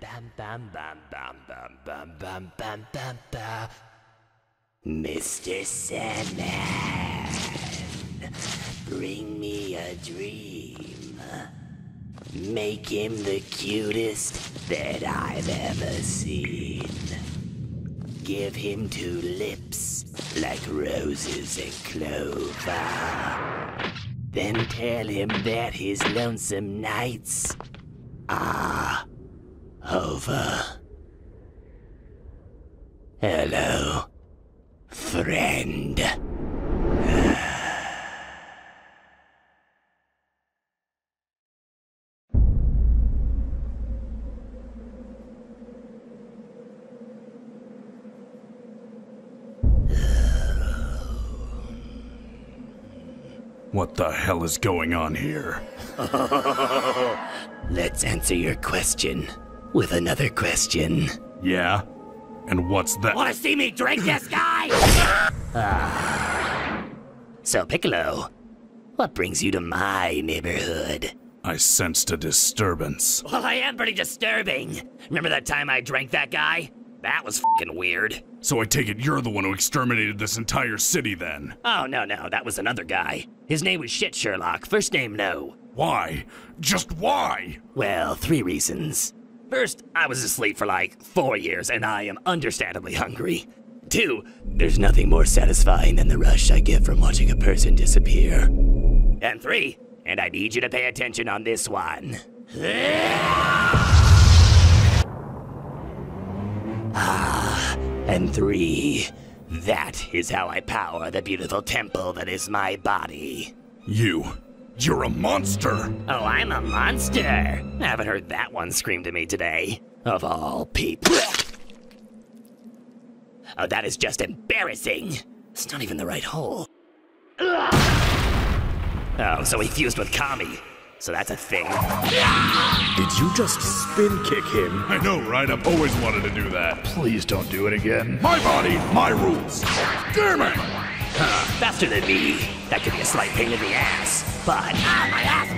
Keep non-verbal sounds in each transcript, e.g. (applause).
bam bam bam bam bam bam bam bam bam bam bam. Mr. Sandman, bring me a dream. Make him the cutest that I've ever seen. Give him two lips like roses and clover. Then tell him that his lonesome nights are over. Hello, friend. What the hell is going on here? (laughs) Let's answer your question with another question. Yeah? And what's that? Want to see me drink this guy? (laughs) ah. So, Piccolo, what brings you to my neighborhood? I sensed a disturbance. Well, I am pretty disturbing. Remember that time I drank that guy? That was fing weird. So I take it you're the one who exterminated this entire city then? Oh, no, no, that was another guy. His name was Shit Sherlock, first name no. Why? Just why? Well, three reasons. First, I was asleep for like four years and I am understandably hungry. Two, there's nothing more satisfying than the rush I get from watching a person disappear. And three, and I need you to pay attention on this one. (laughs) Ah, and three, that is how I power the beautiful temple that is my body. You. You're a monster! Oh, I'm a monster! I haven't heard that one scream to me today. Of all people. Oh, that is just embarrassing! It's not even the right hole. Oh, so he fused with Kami. So that's a thing. Did you just spin kick him? I know, right? I've always wanted to do that. Please don't do it again. My body, my rules. Damn it! Huh, faster than me. That could be a slight pain in the ass. But ah, my ass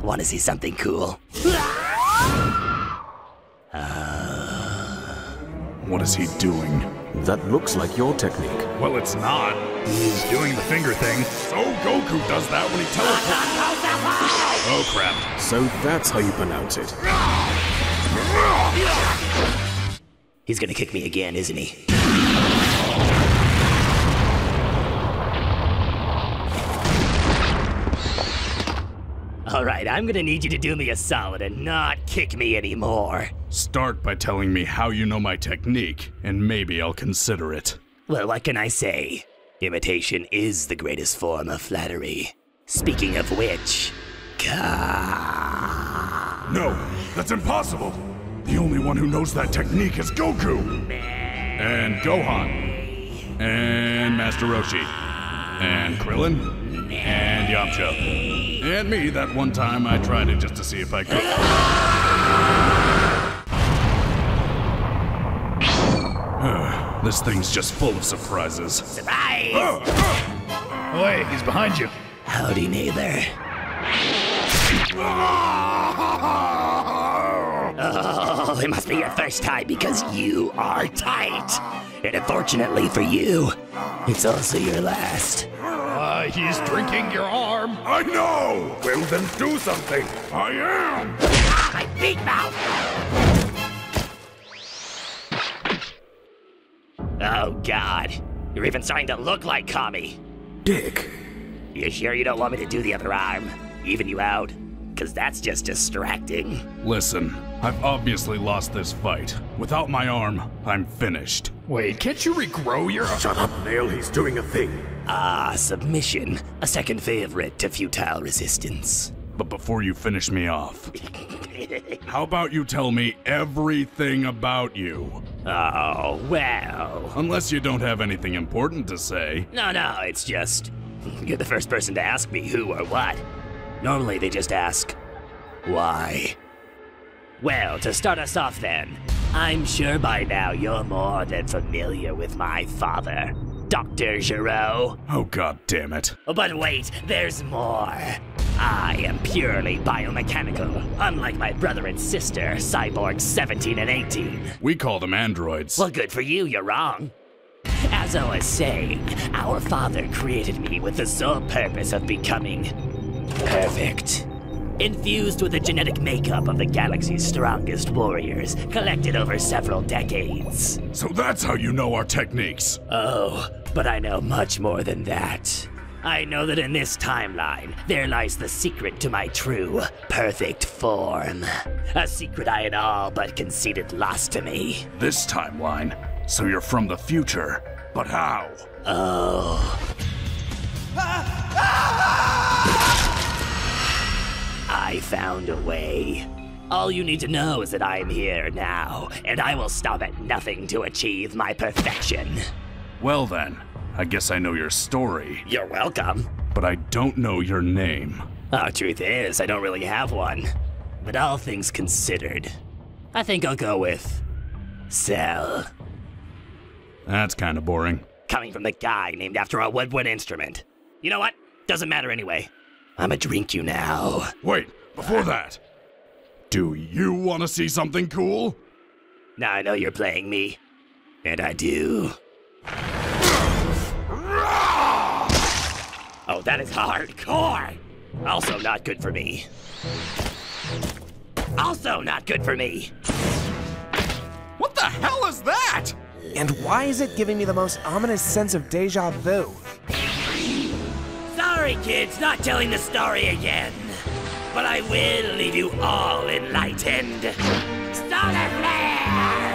bite. (laughs) Want to see something cool? (laughs) Uh, what is he doing? That looks like your technique. Well, it's not. He's doing the finger thing. So Goku does that when he teleports. (laughs) oh crap. So that's how you pronounce it. He's gonna kick me again, isn't he? Alright, I'm gonna need you to do me a solid and not kick me anymore. Start by telling me how you know my technique, and maybe I'll consider it. Well, what can I say? Imitation is the greatest form of flattery. Speaking of which, Ka. No, that's impossible! The only one who knows that technique is Goku! And Gohan. And Master Roshi. And Krillin. And Yamcha. And me that one time I tried it just to see if I could. (sighs) this thing's just full of surprises. Surprise! (gasps) Oi, he's behind you. Howdy, neighbor. Ah! It must be your first time because you are tight. And unfortunately for you, it's also your last. Uh, he's drinking your arm. I know! Well, then do something. I am! Ah, my big mouth! Oh, God. You're even starting to look like Kami. Dick. You sure you don't want me to do the other arm? Even you out? Because that's just distracting. Listen, I've obviously lost this fight. Without my arm, I'm finished. Wait, can't you regrow your. Shut up, Nail. He's doing a thing. Ah, submission. A second favorite to futile resistance. But before you finish me off, (laughs) how about you tell me everything about you? Oh, well. Unless you don't have anything important to say. No, no, it's just. You're the first person to ask me who or what. Normally they just ask, why? Well, to start us off then, I'm sure by now you're more than familiar with my father, Dr. Gero. Oh, god damn it. Oh, but wait, there's more. I am purely biomechanical, unlike my brother and sister, Cyborg 17 and 18. We call them androids. Well, good for you, you're wrong. As I was saying, our father created me with the sole purpose of becoming perfect. Infused with the genetic makeup of the galaxy's strongest warriors, collected over several decades. So that's how you know our techniques. Oh, but I know much more than that. I know that in this timeline, there lies the secret to my true, perfect form. A secret I had all but conceded lost to me. This timeline. So you're from the future. But how? Oh. Ah! Ah! Ah! I found a way. All you need to know is that I am here now, and I will stop at nothing to achieve my perfection. Well then, I guess I know your story, You're welcome. but I don't know your name. Oh, truth is, I don't really have one. But all things considered, I think I'll go with Cell. That's kind of boring. Coming from the guy named after a woodwind instrument. You know what? Doesn't matter anyway. I'ma drink you now. Wait, before that. Do you want to see something cool? Now I know you're playing me. And I do. Oh, that is hardcore! Also not good for me. Also not good for me. What the hell is that? And why is it giving me the most ominous sense of deja vu? Sorry, kids, not telling the story again. But I will leave you all enlightened. Solar flare!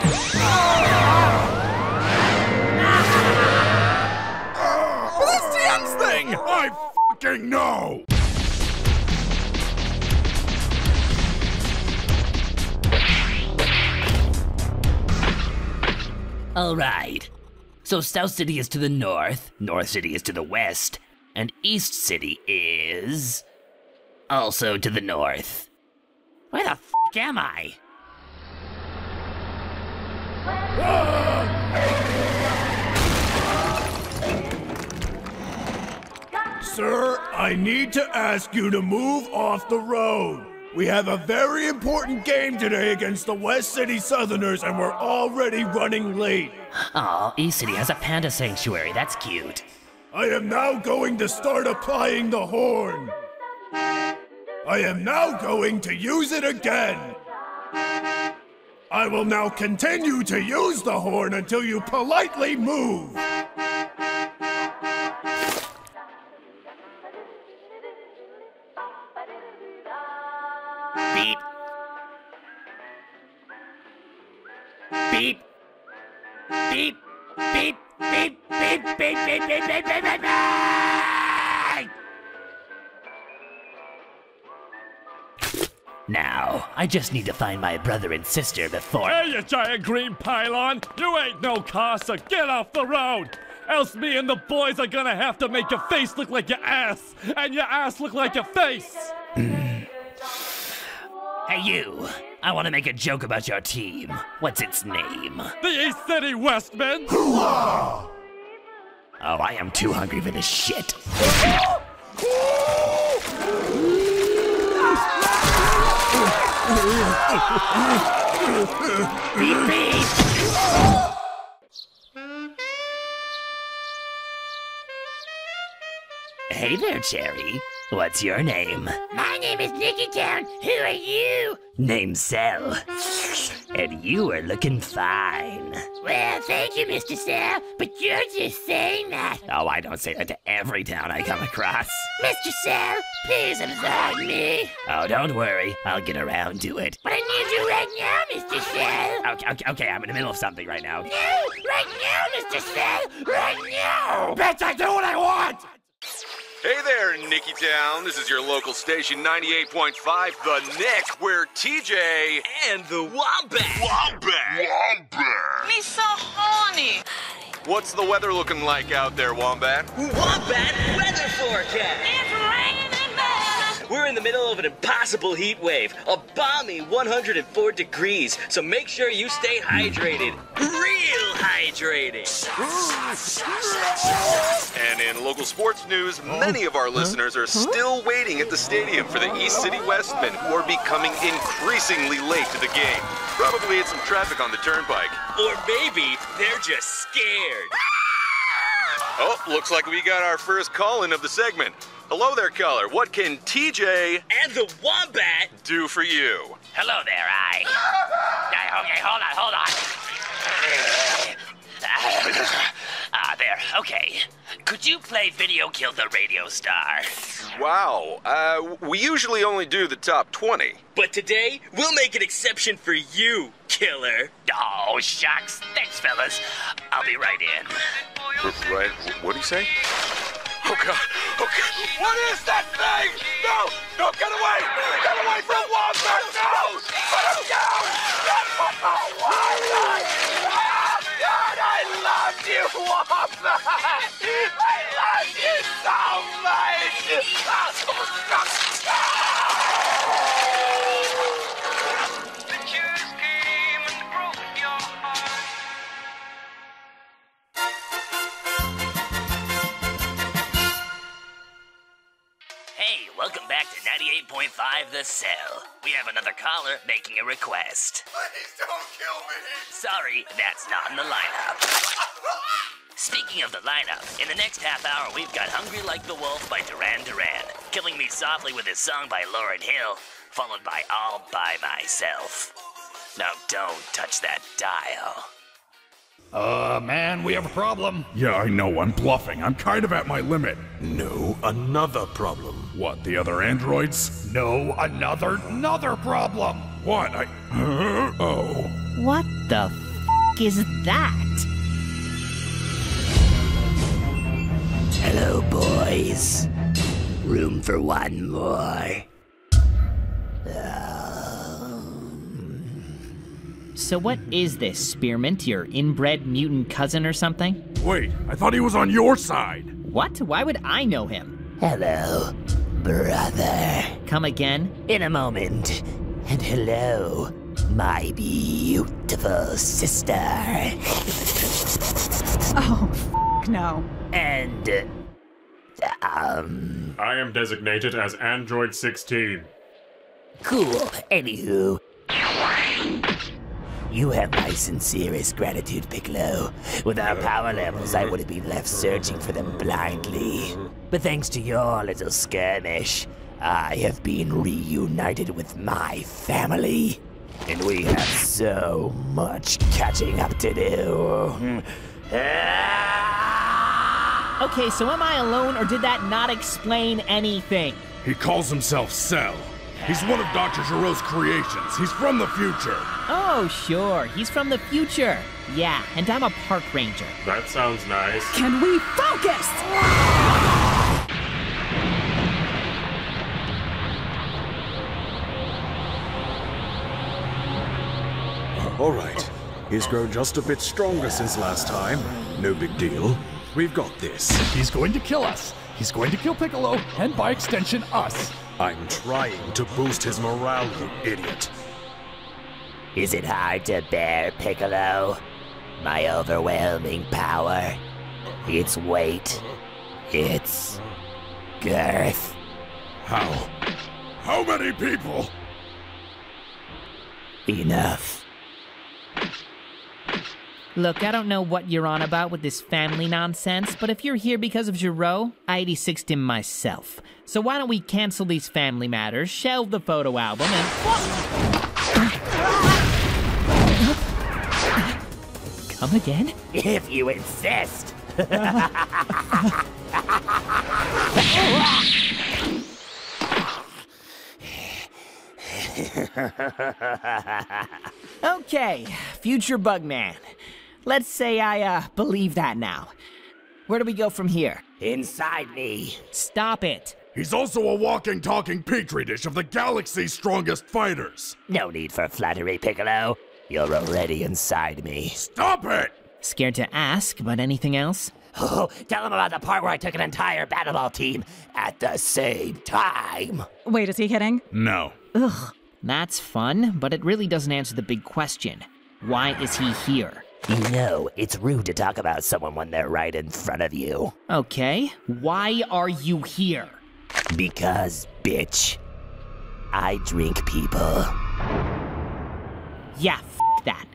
That's the end thing! I fucking know! All right. So South City is to the north, North City is to the west, and East City is also to the north. Where the f am I? Sir, I need to ask you to move off the road. We have a very important game today against the West City Southerners, and we're already running late. Oh, East City has a panda sanctuary. That's cute. I am now going to start applying the horn. I am now going to use it again. I will now continue to use the horn until you politely move. Beep. Beep. Beep. Beep. Beep. Beep. Beep. Beep. Beep. Beep. Beep. Beep. Beep. Now, I just need to find my brother and sister before. Hey, you giant green pylon! You ain't no car, so get off the road! Else me and the boys are gonna have to make your face look like your ass, and your ass look like your face! Hey, you! I want to make a joke about your team. What's its name? The East City Westmen! Oh, I am too hungry for this shit. beep beep! Hey there, Cherry. What's your name? My name is Nicky Town. Who are you? Name's Cell. And you are looking fine. Well, thank you, Mr. Cell, but you're just saying that. Oh, I don't say that to every town I come across. Mr. Cell, please absorb me. Oh, don't worry. I'll get around to it. But I need you right now, Mr. Cell. Okay, okay, okay, I'm in the middle of something right now. No, right now, Mr. Cell. Right now. Bitch, I do what I want. Hey there, Nicky Town. This is your local station 98.5, The Nick, where TJ and the Wombat. Wombat! Wombat! Me so horny. What's the weather looking like out there, Wombat? Wombat weather forecast. It's raining, man. We're in the middle of an impossible heat wave, a balmy 104 degrees. So make sure you stay hydrated. Hydrating. And in local sports news, many of our listeners are still waiting at the stadium for the East City Westmen, who are becoming increasingly late to the game. Probably had some traffic on the turnpike. Or maybe they're just scared. Ah! Oh, looks like we got our first call in of the segment. Hello there, caller. What can TJ And the Wombat do for you? Hello there, I. I (laughs) okay, hold on, hold on. Ah, there. Okay. Could you play Video Kill the Radio Star? Wow. Uh, we usually only do the top 20. But today, we'll make an exception for you, killer. Oh, shucks. Thanks, fellas. I'll be right in. Right? What'd he say? Oh, God. Oh, God. What is that thing? No! No, get away! Get away from Wombat! No! Put him down! Oh, why not? I love you, Wombat! (laughs) I love you so much! Ah, welcome back to 98.5 The Cell. We have another caller making a request. Please don't kill me! Sorry, that's not in the lineup. Speaking of the lineup, in the next half hour, we've got Hungry Like the Wolf by Duran Duran, Killing Me Softly with his song by Lauryn Hill, followed by All By Myself. Now don't touch that dial. Uh, man, we have a problem. Yeah, I know. I'm bluffing. I'm kind of at my limit. No, another problem. What, the other androids? No, another, another problem. What? I. Huh? Oh. What the f is that? Hello, boys. Room for one more. So what is this, Spearmint? Your inbred mutant cousin or something? Wait, I thought he was on your side. What? Why would I know him? Hello, brother. Come again? In a moment. And hello, my beautiful sister. (laughs) Oh, f- no. And, uh, um, I am designated as Android 16. cool. Anywho, you have my sincerest gratitude, Piccolo. With our power levels, I would have been left searching for them blindly. But thanks to your little skirmish, I have been reunited with my family. And we have so much catching up to do. (laughs) Okay, so am I alone or did that not explain anything? He calls himself Cell. He's one of Dr. Gero's creations. He's from the future. Oh, sure. He's from the future. Yeah, and I'm a park ranger. That sounds nice. Can we focus? Uh, all right. He's grown just a bit stronger since last time. No big deal. We've got this. He's going to kill us. He's going to kill Piccolo, and by extension, us. I'm trying to boost his morale, you idiot. Is it hard to bear, Piccolo? My overwhelming power, its weight, its girth. How? How many people? Enough. Look, I don't know what you're on about with this family nonsense, but if you're here because of Gero, I 86'd him myself. So why don't we cancel these family matters, shelve the photo album, and. (laughs) Come again? If you insist. (laughs) Okay, future Bugman. Let's say I, uh, believe that now. Where do we go from here? Inside me. Stop it. He's also a walking, talking petri dish of the galaxy's strongest fighters. No need for flattery, Piccolo. You're already inside me. Stop it! Scared to ask, but anything else? Oh, tell him about the part where I took an entire battleball team at the same time. Wait, is he kidding? No. Ugh, that's fun, but it really doesn't answer the big question. Why is he here? You know, it's rude to talk about someone when they're right in front of you. Okay, why are you here? Because, bitch, I drink people. Yeah, f that.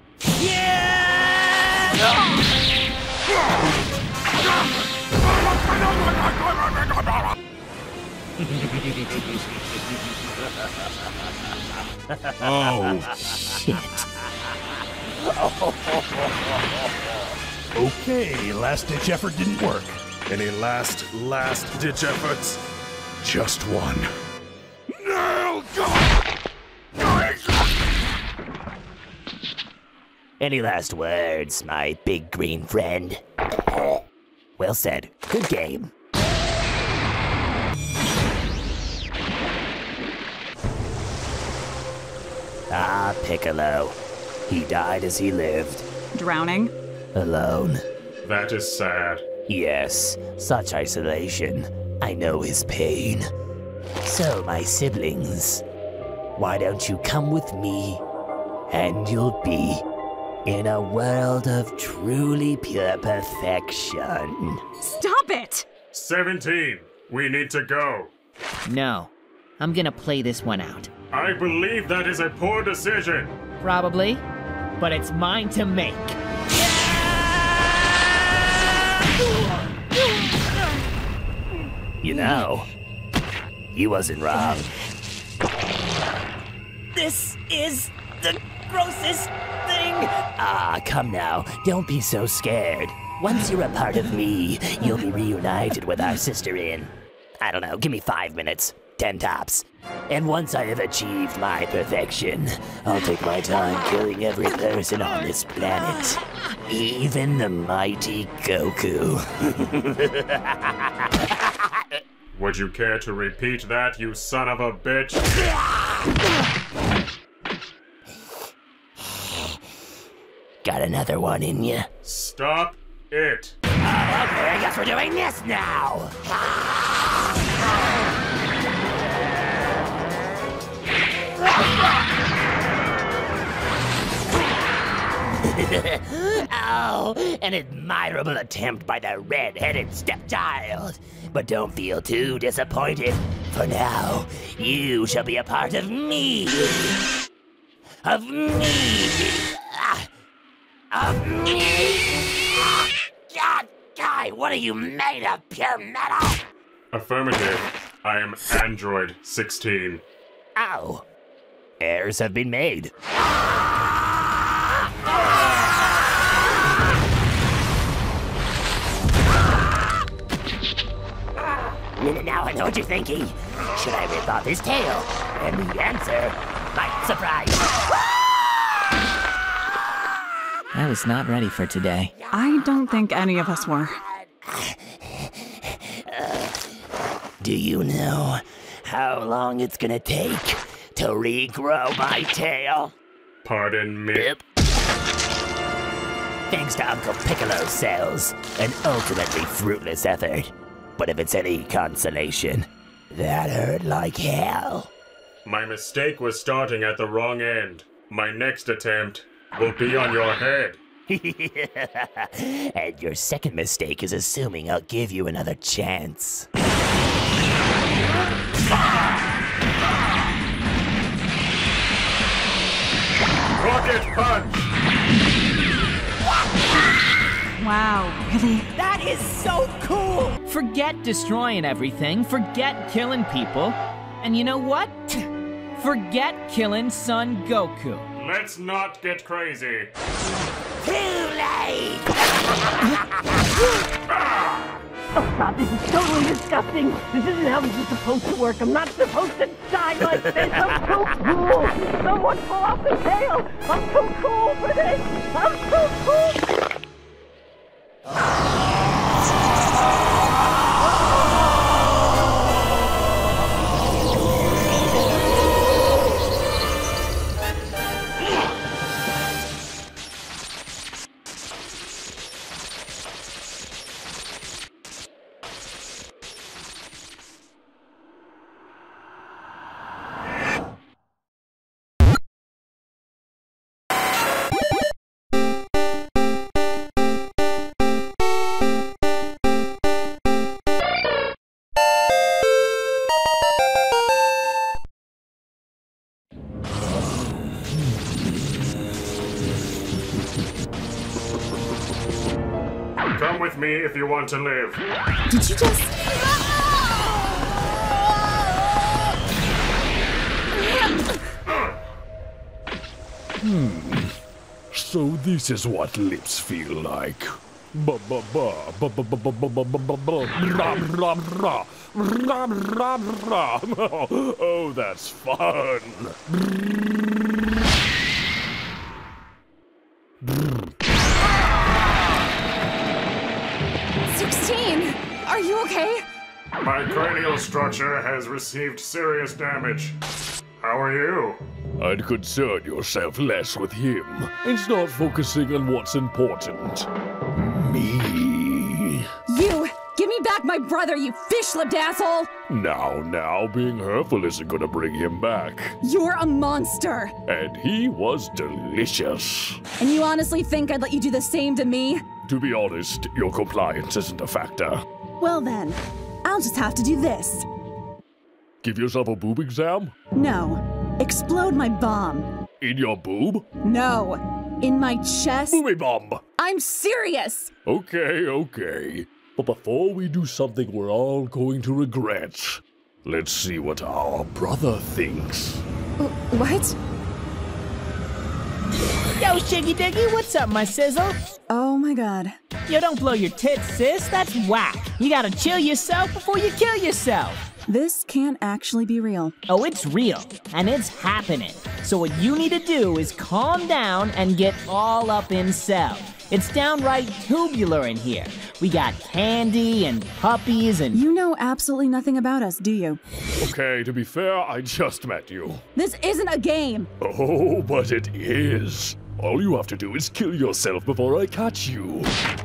(laughs) Oh, shit. Okay, last ditch effort didn't work. Any last, last ditch efforts? Just one. Nail Any last words, my big green friend? Well said. Good game. Ah, Piccolo. He died as he lived, Drowning? alone. That is sad. Yes, such isolation. I know his pain. So, my siblings, why don't you come with me and you'll be in a world of truly pure perfection. Stop it! 17. We need to go. No, I'm gonna play this one out. I believe that is a poor decision. Probably, but it's mine to make. You know, he wasn't wrong. This is the grossest thing. Ah, come now. Don't be so scared. Once you're a part of me, you'll be reunited with our sister in, I don't know, give me five minutes, ten tops. And once I have achieved my perfection, I'll take my time killing every person on this planet. Even the mighty Goku. (laughs) Would you care to repeat that, you son of a bitch? Got another one in you. Stop it. Okay, I guess we're doing this now. (laughs) oh, an admirable attempt by the red-headed stepchild. But don't feel too disappointed. For now, you shall be a part of me. Of me. Ah, Of me. God, guy, what are you made of? Pure metal? Affirmative. I am Android 16. Ow. Errors have been made. Now I know what you're thinking. Should I rip off his tail? And the answer might surprise. I was not ready for today. I don't think any of us were. Do you know how long it's gonna take to regrow my tail? Pardon me. Thanks to Uncle Piccolo's cells, an ultimately fruitless effort. But if it's any consolation, that hurt like hell. My mistake was starting at the wrong end. My next attempt will be on your head. (laughs) and your second mistake is assuming I'll give you another chance. Ah! Rocket punch! Wow, really? That is so cool! Forget destroying everything, forget killing people, and you know what? (laughs) Forget killing Son Goku. Let's not get crazy. Too late! (laughs) Ah! Oh god, this is totally disgusting. This isn't how this is supposed to work. I'm not supposed to die like this. I'm so cool. Someone pull off the tail. I'm so cool for this. I'm so cool. Want to live. Did you just. Hmm. So this is what lips feel like. Ba ba ba ba ba ba ba ba ba ba ba ba ra ra ra ra ra ra. Oh, that's fun. Cranial structure has received serious damage. How are you? I'd concern yourself less with him and start focusing on what's important. Me. You! Give me back my brother, you fish lipped asshole! Now, now, being hurtful isn't gonna bring him back. You're a monster! And he was delicious. And you honestly think I'd let you do the same to me? To be honest, your compliance isn't a factor. Well then, I'll just have to do this. Give yourself a boob exam? No. Explode my bomb. In your boob? No. In my chest. Booby bomb! I'm serious! Okay, okay. But before we do something we're all going to regret, let's see what our brother thinks. Uh, what? Yo, Shiggy Diggy, what's up, my sizzle? Oh my god. Yo, don't blow your tits, sis. That's whack. You gotta chill yourself before you kill yourself. This can't actually be real. Oh, it's real, and it's happening. So what you need to do is calm down and get all up in cell. It's downright tubular in here. We got candy and puppies and. You know absolutely nothing about us, do you? Okay, to be fair, I just met you. This isn't a game! Oh, but it is. All you have to do is kill yourself before I catch you.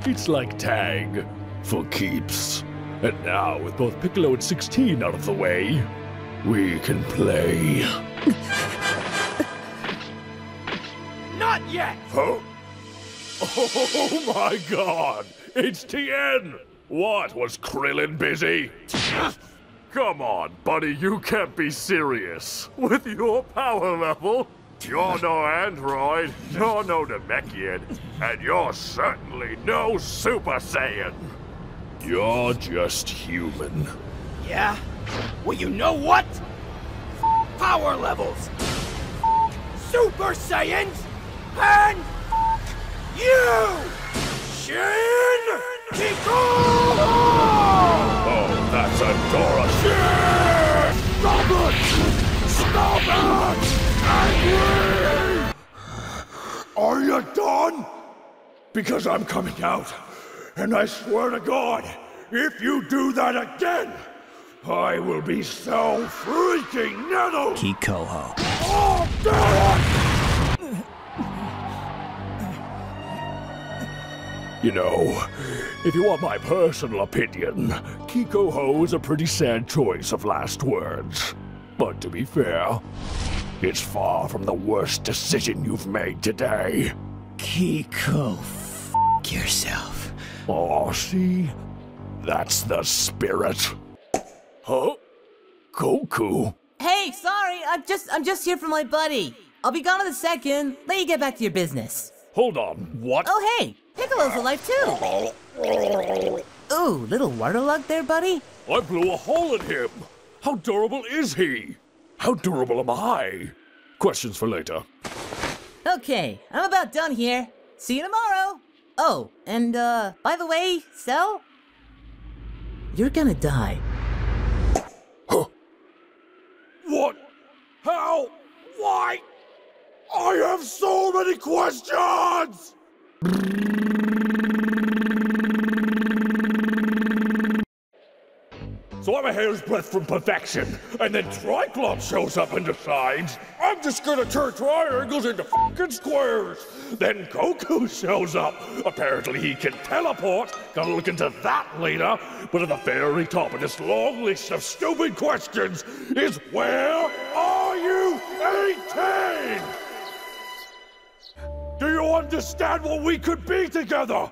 It's like tag, for keeps. And now, with both Piccolo and 16 out of the way, we can play. (laughs) Not yet! Huh? Oh my god! It's Tien! What, was Krillin busy? Come on, buddy, you can't be serious. With your power level, you're no android, you're no Namekian, and you're certainly no Super Saiyan. You're just human. Yeah? Well, you know what? F- Power levels! F- Super Saiyans! And you! Shin Kiko! Oh, that's Adora shit! Stop it! Stop it! Angry! Are you done? Because I'm coming out. And I swear to God, if you do that again, I will be so freaking nettled! Kikoho. Oh, damn it! You know, if you want my personal opinion, Kikoho is a pretty sad choice of last words. But to be fair, it's far from the worst decision you've made today. Kiko, f yourself. Oh, see? That's the spirit. Huh? Goku? Hey, sorry, I'm just I'm just here for my buddy. I'll be gone in a second. Let you get back to your business. Hold on, what? Oh hey, Piccolo's alive too. Ooh, little water lug there, buddy. I blew a hole in him. How durable is he? How durable am I? Questions for later. Okay, I'm about done here. See you tomorrow. Oh, and uh, by the way, Cell, you're gonna die. What? How? Why? I have so many questions! So I'm a hair's breadth from perfection, and then Triclops shows up and decides I'm just gonna turn triangles into fucking squares. Then Goku shows up. Apparently he can teleport. Gotta look into that later. But at the very top of this long list of stupid questions is where are you 18? Do you understand what we could be together?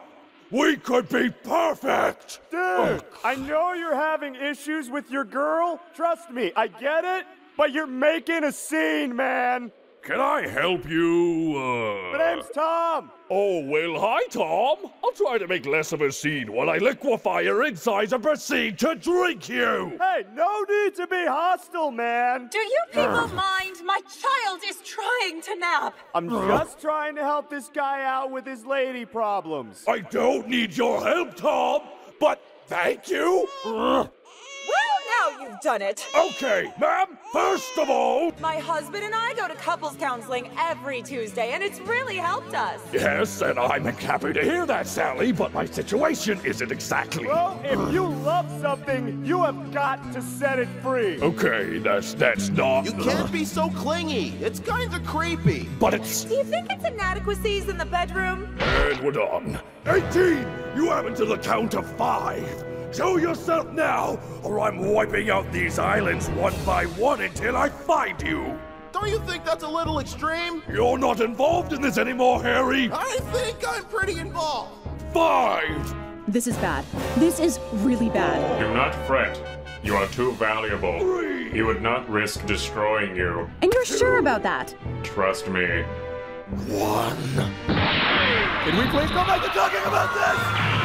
We could be perfect! Dude, I know you're having issues with your girl. Trust me, I get it. But you're making a scene, man. Can I help you? Uh... My name's Tom. Oh, well, hi, Tom. I'll try to make less of a scene while I liquefy your insides and proceed to drink you. Hey, no need to be hostile, man. Do you people mind? My child is trying to nap. I'm just trying to help this guy out with his lady problems. I don't need your help, Tom, but thank you. Well, now you've done it. Okay, ma'am, first of all. My husband and I go to couples counseling every Tuesday, and it's really helped us. Yes, and I'm happy to hear that, Sally, but my situation isn't exactly. Well, if you love something, you have got to set it free. Okay, that's that's not. You can't be so clingy. It's kinda creepy. But it's. Do you think it's inadequacies in the bedroom? And we're done. 18! You have until the count of five. Show yourself now, or I'm wiping out these islands one by one until I find you. Don't you think that's a little extreme? You're not involved in this anymore, Harry. I think I'm pretty involved. Five! This is bad. This is really bad. Do not fret. You are too valuable. Three. He would not risk destroying you. And you're sure about that? Trust me. One. Can we please go back to talking about this?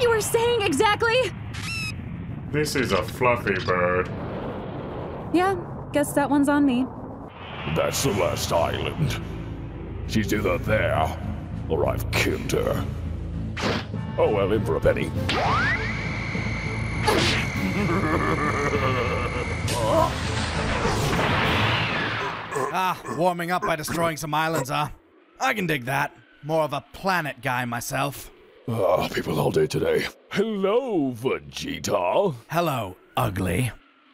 You were saying exactly? This is a fluffy bird. Yeah, guess that one's on me. That's the last island. She's either there, or I've killed her. Oh well, in for a penny. Ah, warming up by destroying some islands, huh? I can dig that. More of a planet guy myself. Ah, people all day today. Hello, Vegeta. Hello, ugly.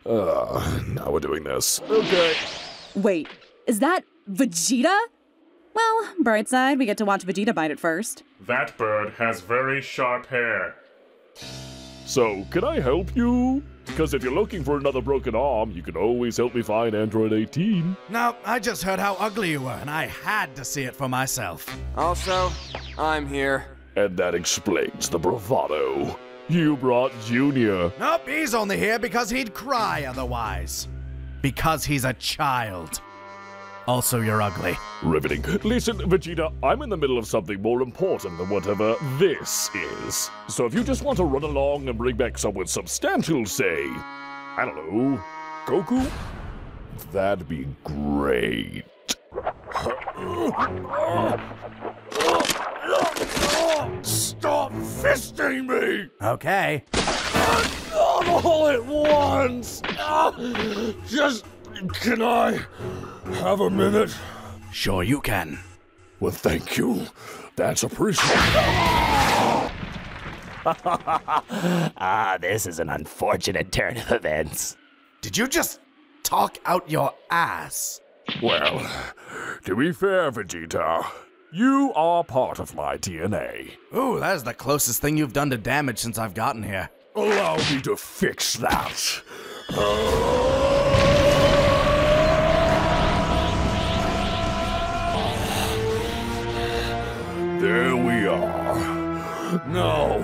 Ah, now we're doing this. Okay. Wait, is that Vegeta? Well, bright side, we get to watch Vegeta bite it first. That bird has very sharp hair. So, can I help you? Because if you're looking for another broken arm, you can always help me find Android 18. No, I just heard how ugly you were, and I had to see it for myself. Also, I'm here. And that explains the bravado. You brought Junior. Nope, he's only here because he'd cry otherwise. Because he's a child. Also, you're ugly. Riveting. Listen, Vegeta, I'm in the middle of something more important than whatever this is. So if you just want to run along and bring back someone substantial, say, I don't know, Goku, that'd be great. (laughs) Stop fisting me! Okay. Not all at once! Just, can I have a minute? Sure you can. Well, thank you. That's appreciated. (laughs) ah, this is an unfortunate turn of events. Did you just talk out your ass? Well, to be fair, Vegeta, you are part of my DNA. Ooh, that is the closest thing you've done to damage since I've gotten here. Allow me to fix that. (sighs) There we are. Now,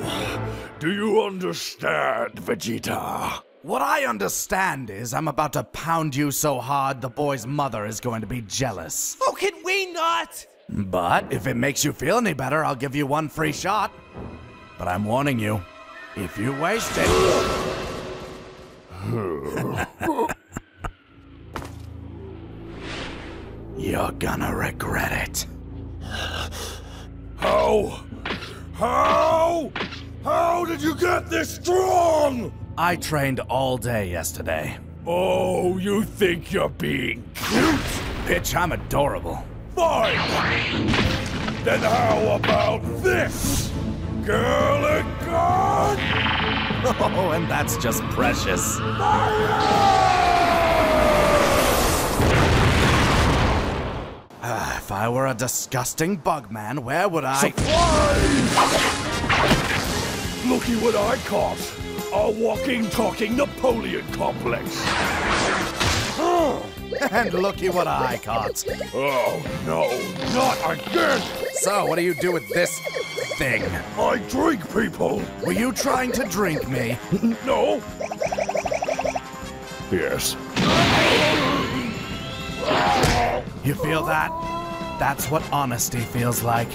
do you understand, Vegeta? What I understand is I'm about to pound you so hard the boy's mother is going to be jealous. Oh, can we not? But if it makes you feel any better, I'll give you one free shot. But I'm warning you, if you waste it. (laughs) You're gonna regret it. How? How? How did you get this strong? I trained all day yesterday. Oh, you think you're being cute? Bitch, I'm adorable. Fine! Then how about this? Galick Gun? Oh, and that's just precious. Uh, if I were a disgusting bug man, where would I? Surprise! Looky what I caught! A walking, talking Napoleon complex! And looky what I caught. Oh, no, not again! So, what do you do with this thing? I drink people! Were you trying to drink me? no! Yes. You feel that? That's what honesty feels like.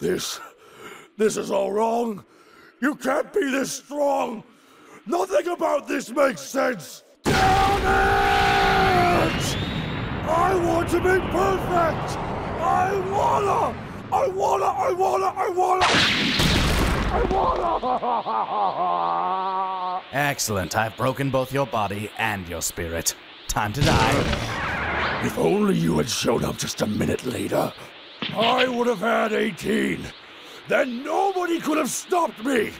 This. This is all wrong. You can't be this strong. Nothing about this makes sense. Damn it! I want to be perfect! I wanna! I wanna! I wanna! I wanna! I wanna! (laughs) Excellent. I've broken both your body and your spirit. Time to die. If only you had shown up just a minute later, I would have had 18. Then nobody could have stopped me.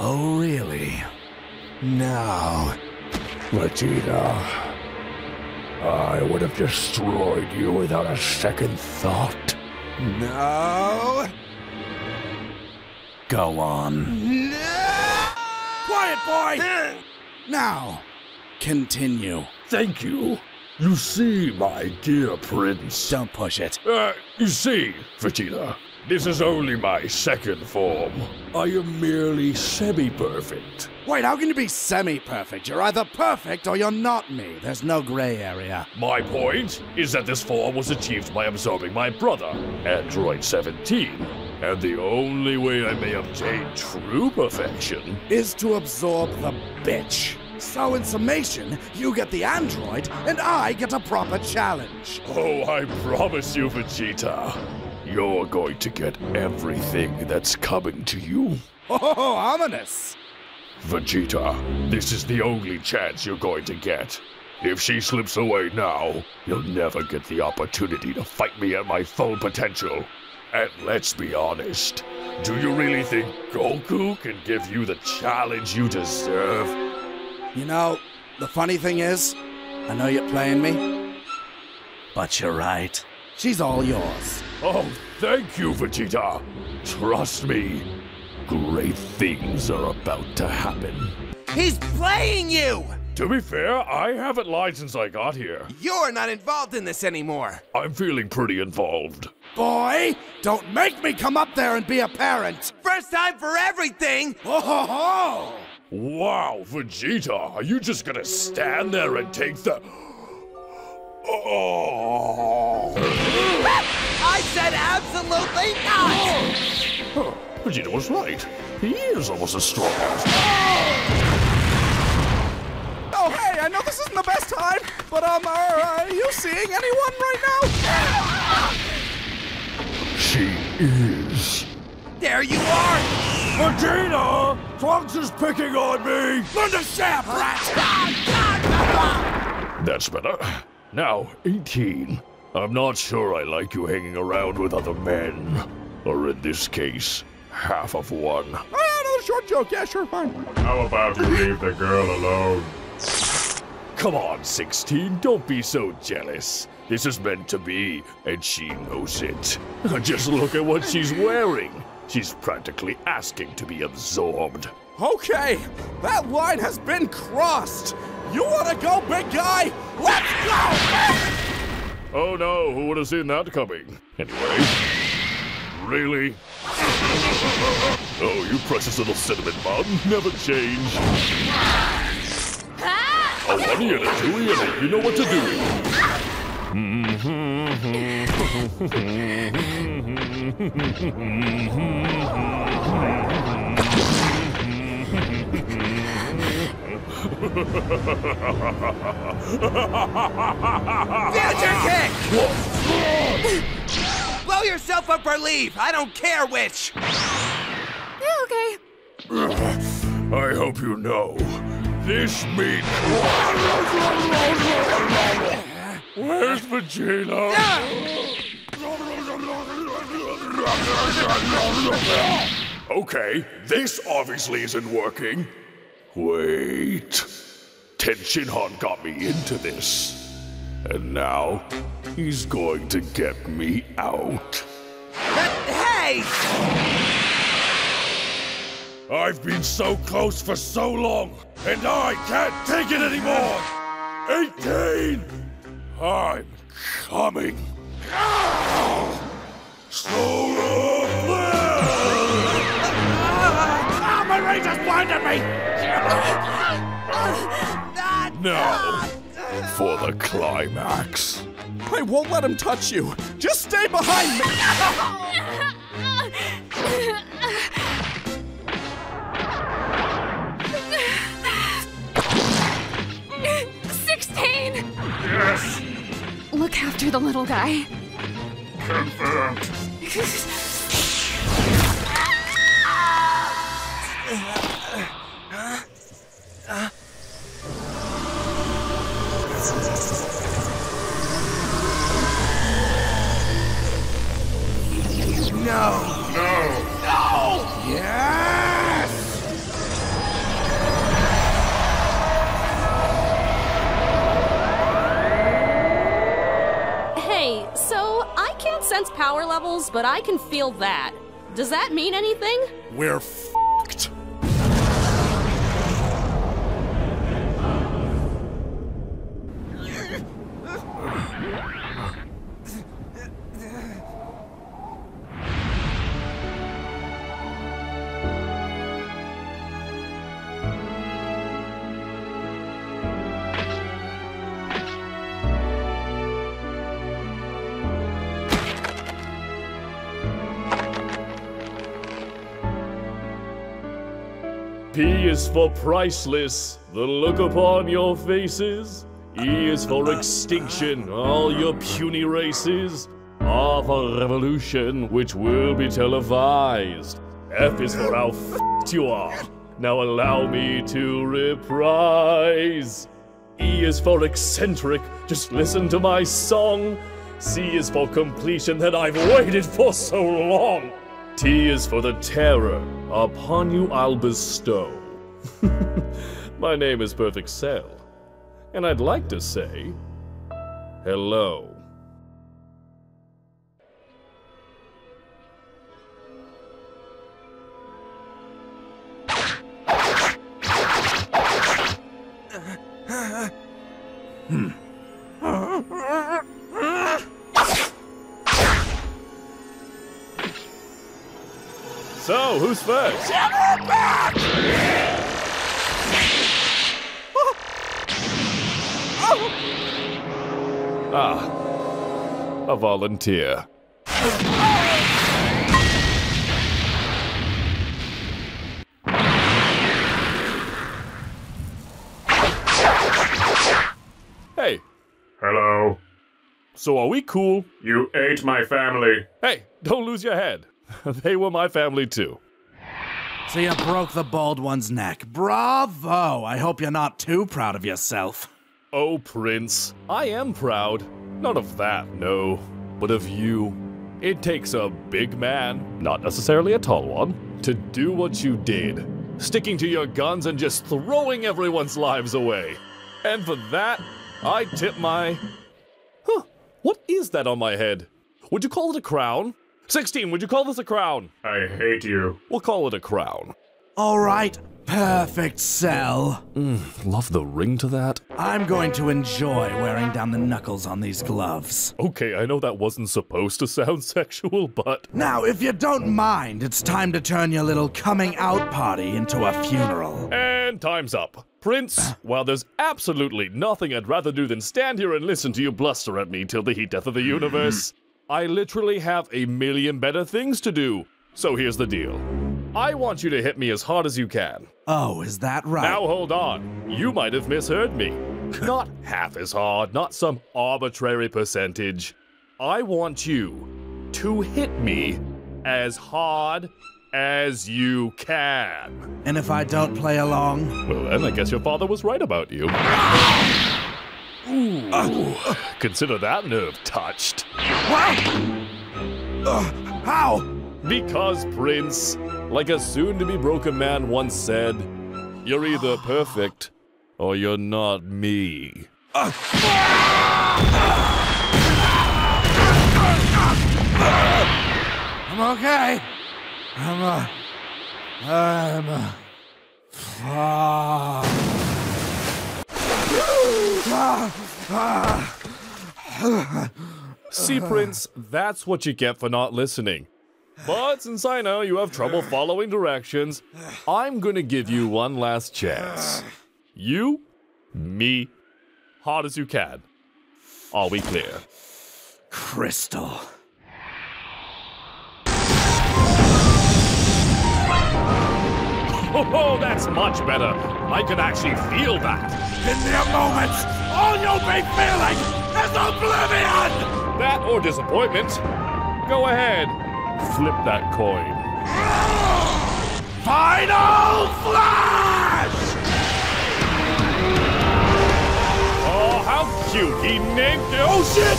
Oh, really? Now, Vegeta, I would have destroyed you without a second thought. No. Go on. No! Quiet, boy! Now, continue. Thank you. You see, my dear prince. Don't push it. Uh, you see, Vegeta, this is only my second form. I am merely semi-perfect. Wait, how can you be semi perfect? You're either perfect or you're not me. There's no gray area. My point is that this form was achieved by absorbing my brother, Android 17. And the only way I may obtain true perfection Is to absorb the bitch. So, in summation, you get the android, and I get a proper challenge. Oh, I promise you, Vegeta, you're going to get everything that's coming to you. Oh, ominous! Vegeta, this is the only chance you're going to get. If she slips away now, you'll never get the opportunity to fight me at my full potential. And let's be honest, do you really think Goku can give you the challenge you deserve? You know, the funny thing is, I know you're playing me, but you're right. She's all yours. Oh, thank you, Vegeta. Trust me, great things are about to happen. He's playing you! To be fair, I haven't lied since I got here. You're not involved in this anymore. I'm feeling pretty involved. Boy, don't make me come up there and be a parent. First time for everything! Oh ho ho! Wow, Vegeta, are you just gonna stand there and take the. Oh! I said absolutely not! Huh, Vegeta was right. He is almost as strong as. Oh, hey, I know this isn't the best time, but, um, are, are you seeing anyone right now? She is. There you are! Vegeta! Trunks is picking on me! Learn to stab, rat! That's better. Now, 18. I'm not sure I like you hanging around with other men. Or in this case, half of one. Oh, another short joke. Yeah, sure, fine. How about you leave the girl alone? Come on, 16, don't be so jealous. This is meant to be, and she knows it. (laughs) Just look at what she's wearing. She's practically asking to be absorbed. Okay, that line has been crossed. You want to go, big guy? Let's go! Oh no, who would have seen that coming? Anyway. Really? Oh, you precious little cinnamon bun, never change. A one in a two in it, you know what to do. (laughs) Future kick! Blow yourself up or leave. I don't care which. Yeah, okay. I hope you know. This means. Where's Vegeta? Okay, this obviously isn't working. Wait. Tenshinhan got me into this. And now, he's going to get me out. Hey! I've been so close for so long, and I can't take it anymore! 18! I'm coming! Ah! Solar me! Now, for the climax. I won't let him touch you. Just stay behind me. Sixteen! Yes! Look after the little guy. Confirmed. (laughs) but I can feel that. Does that mean anything? We're for priceless, the look upon your faces. E is for extinction, all your puny races. R for revolution, which will be televised. F is for how f***ed you are. Now allow me to reprise. E is for eccentric, just listen to my song. C is for completion that I've waited for so long. T is for the terror upon you I'll bestow. (laughs) My name is Perfect Cell, and I'd like to say hello. Hmm. So, who's first? Ah, a volunteer. Hey. Hello. So are we cool? You ate my family. Hey, don't lose your head. (laughs) they were my family too. So you broke the bald one's neck. Bravo! I hope you're not too proud of yourself. Oh, Prince, I am proud. Not of that, no, but of you. It takes a big man, not necessarily a tall one, to do what you did. Sticking to your guns and just throwing everyone's lives away. And for that, I tip my. Huh, what is that on my head? Would you call it a crown? 16, would you call this a crown? I hate you. We'll call it a crown. All right, perfect cell. Mm, love the ring to that. I'm going to enjoy wearing down the knuckles on these gloves. Okay, I know that wasn't supposed to sound (laughs) sexual, but. Now, if you don't mind, it's time to turn your little coming out party into a funeral. And time's up. Prince, while there's absolutely nothing I'd rather do than stand here and listen to you bluster at me till the heat death of the universe, (gasps) I literally have a million better things to do. So here's the deal. I want you to hit me as hard as you can. Oh, is that right? Now hold on. You might have misheard me. (laughs) not half as hard, not some arbitrary percentage. I want you to hit me as hard as you can. And if I don't play along? Well, then I guess your father was right about you. Ooh, consider that nerve touched. What? Uh, how? Because, Prince, like a soon to be broken man once said, you're either perfect or you're not me. I'm okay. I'm uh, I'm uh, ah. See, Prince, that's what you get for not listening. But since I know you have trouble following directions, I'm gonna give you one last chance. You, me, hard as you can. Are we clear? Crystal. Oh, that's much better. I can actually feel that. In their moments, all you'll be feeling is oblivion! That or disappointment. Go ahead, flip that coin. Final Flash! Oh, how cute! He named it. Oh shit!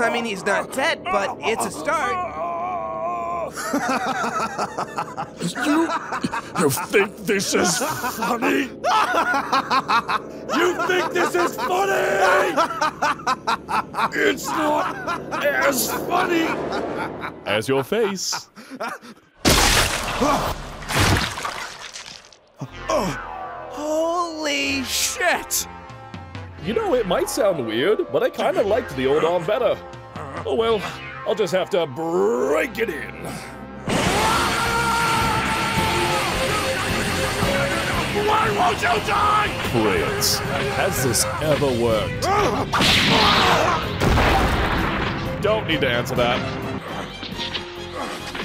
I mean, he's not dead, but it's a start. (laughs) You, you think this is funny? You think this is funny? It's not as funny. As your face. Holy shit! You know, it might sound weird, but I kind of liked the old arm better. Oh well, I'll just have to break it in. Why won't you die? Prince, has this ever worked? Don't need to answer that.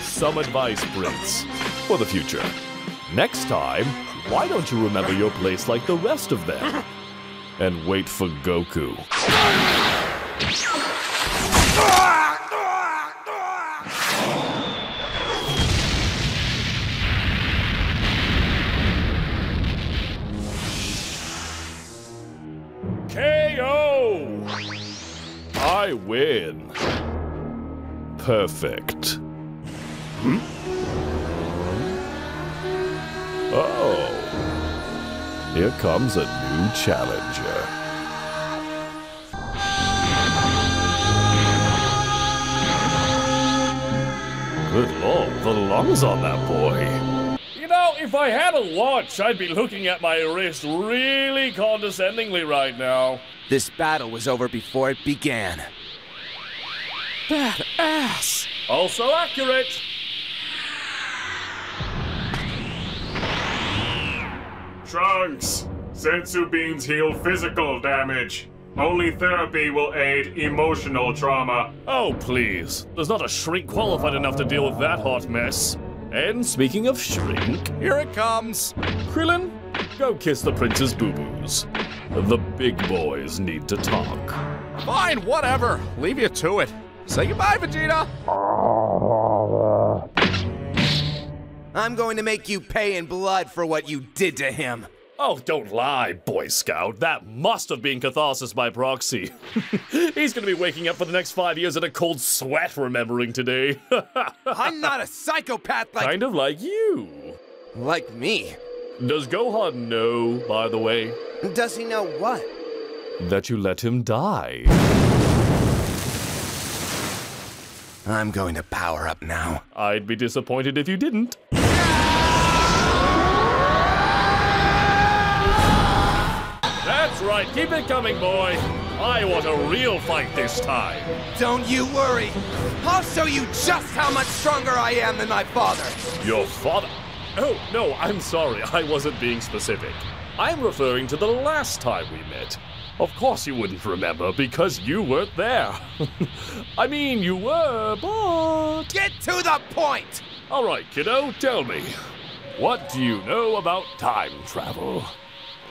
Some advice, Prince, for the future. Next time, why don't you remember your place like the rest of them? And wait for Goku. Ah! I win. Perfect. Hmm? Oh. Here comes a new challenger. Good lord, the lungs on that boy. You know, if I had a watch, I'd be looking at my wrist really condescendingly right now. This battle was over before it began. Badass! Also accurate! Trunks! Senzu beans heal physical damage. Only therapy will aid emotional trauma. Oh, please. There's not a shrink qualified enough to deal with that hot mess. And speaking of shrink, here it comes. Krillin, go kiss the prince's boo-boos. The big boys need to talk. Fine, whatever. Leave you to it. Say goodbye, Vegeta. I'm going to make you pay in blood for what you did to him. Oh, don't lie, Boy Scout. That must have been catharsis by proxy. (laughs) He's gonna be waking up for the next five years in a cold sweat remembering today. (laughs) I'm not a psychopath like. kind of like you. Like me. Does Gohan know, by the way, Does he know what? that you let him die? I'm going to power up now. I'd be disappointed if you didn't. That's right, keep it coming, boy. I want a real fight this time. Don't you worry. I'll show you just how much stronger I am than my father. Your father? Oh, no, I'm sorry. I wasn't being specific. I'm referring to the last time we met. Of course you wouldn't remember because you weren't there. (laughs) I mean, you were, but. Get to the point! All right, kiddo, tell me. What do you know about time travel?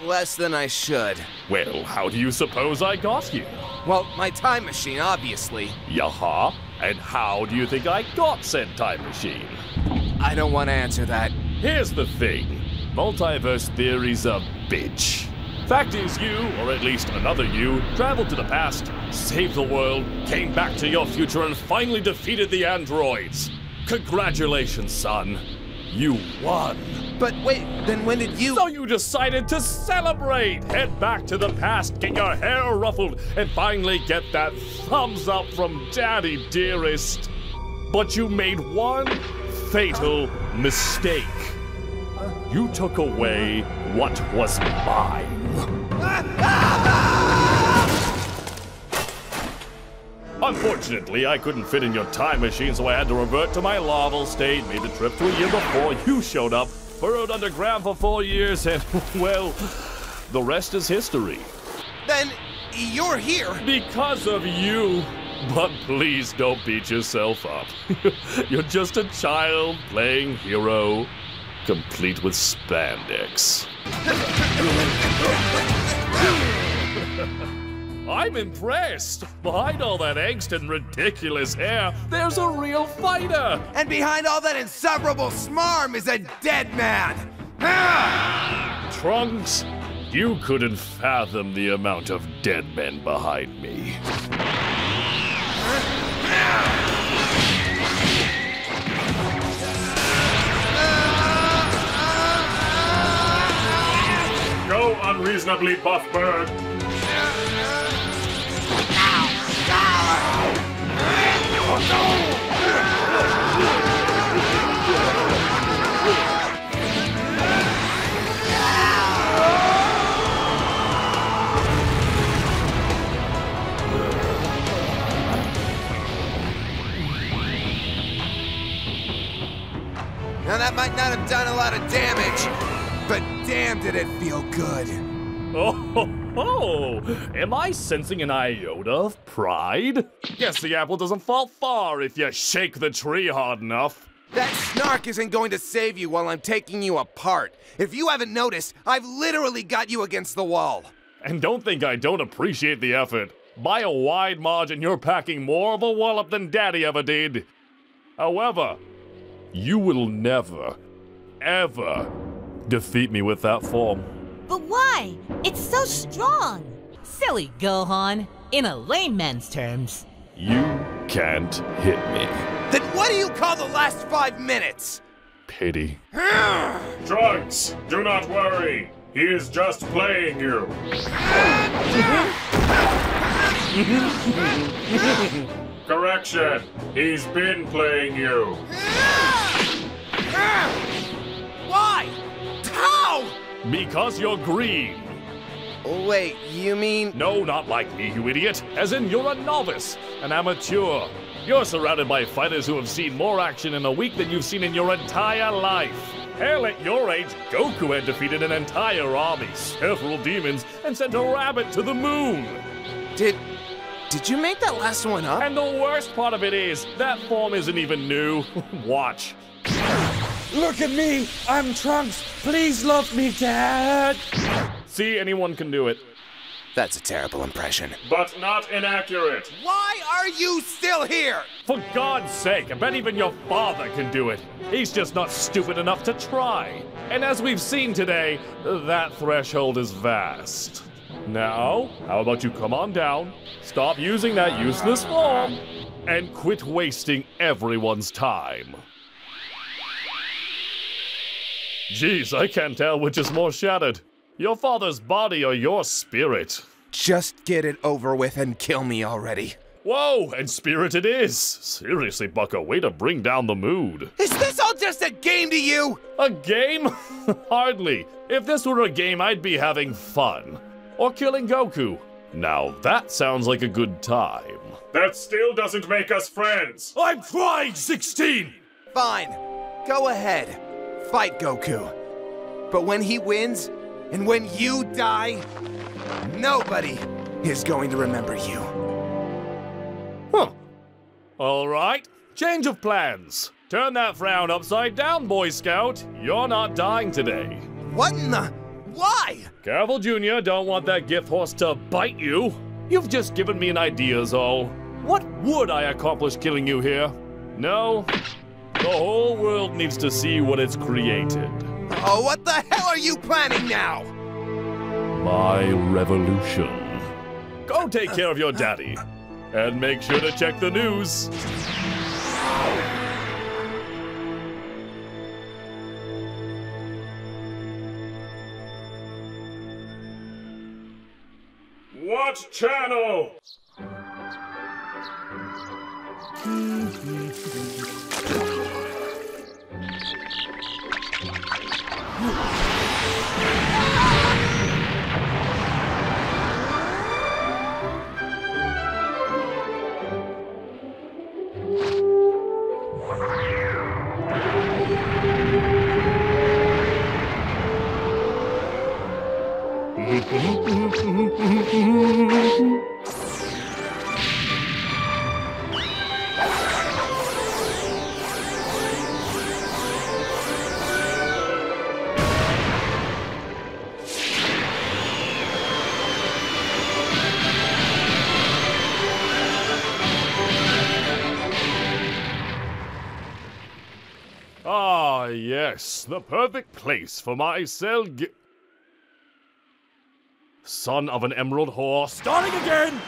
Less than I should. Well, how do you suppose I got here? Well, my time machine, obviously. Yaha? And how do you think I got said time machine? I don't want to answer that. Here's the thing multiverse theory's a bitch. Fact is, you, or at least another you, traveled to the past, saved the world, came back to your future, and finally defeated the androids. Congratulations, son. You won. But wait, then when did you. So you decided to celebrate! Head back to the past, get your hair ruffled, and finally get that thumbs up from Daddy Dearest. But you made one fatal mistake. You took away what was mine. Unfortunately, I couldn't fit in your time machine, so I had to revert to my larval state, made the trip to a year before you showed up, burrowed underground for four years, and, (laughs) well, the rest is history. Then you're here. Because of you. But please don't beat yourself up. (laughs) You're just a child playing hero, complete with spandex. (laughs) I'm impressed. Behind all that angst and ridiculous hair, there's a real fighter. And behind all that insufferable smarm is a dead man. (laughs) Trunks, you couldn't fathom the amount of dead men behind me. (laughs) Unreasonably buff bird. Now that might not have done a lot of damage, but damn did it feel good. Oh, ho, (laughs) ho. am I sensing an iota of pride? Guess the apple doesn't fall far if you shake the tree hard enough. That snark isn't going to save you while I'm taking you apart. If you haven't noticed, I've literally got you against the wall. And don't think I don't appreciate the effort. By a wide margin, you're packing more of a wallop than Daddy ever did. However, you will never, ever defeat me with that form. But why? It's so strong. Silly Gohan. In a layman's terms. You can't hit me. Then what do you call the last five minutes? Pity. (sighs) Trunks, do not worry. He is just playing you. Correction. He's been playing you. (sighs) Why? How? Because you're green. Wait, you mean. No, not like me, you idiot. As in, you're a novice, an amateur. You're surrounded by fighters who have seen more action in a week than you've seen in your entire life. Hell, at your age, Goku had defeated an entire army, several demons, and sent a rabbit to the moon. Did. Did you make that last one up? And the worst part of it is, that form isn't even new. (laughs) Watch. Look at me! I'm Trunks! Please love me, Dad! See, anyone can do it. That's a terrible impression. But not inaccurate. Why are you still here? For God's sake, I bet even your father can do it. He's just not stupid enough to try. And as we've seen today, that threshold is vast. Now, how about you come on down, stop using that useless form, and quit wasting everyone's time? Geez, I can't tell which is more shattered. Your father's body or your spirit? Just get it over with and kill me already. Whoa, and spirit it is. Seriously, Bucko, way to bring down the mood. Is this all just a game to you? A game? (laughs) Hardly. If this were a game, I'd be having fun. Or killing Goku. Now that sounds like a good time. That still doesn't make us friends. I'm trying, 16! Fine. Go ahead. Fight Goku. But when he wins, and when you die, nobody is going to remember you. Huh. All right. Change of plans. Turn that frown upside down, Boy Scout. You're not dying today. What in the... Why? Careful, Junior. Don't want that gift horse to bite you. You've just given me an idea, Zol. What would I accomplish killing you here? No. The whole world needs to see what it's created. Oh, what the hell are you planning now? My revolution. Go take care of your daddy. And make sure to check the news. What channel? Ah, yes, the perfect place for my cell g- Son of an emerald whore, starting again!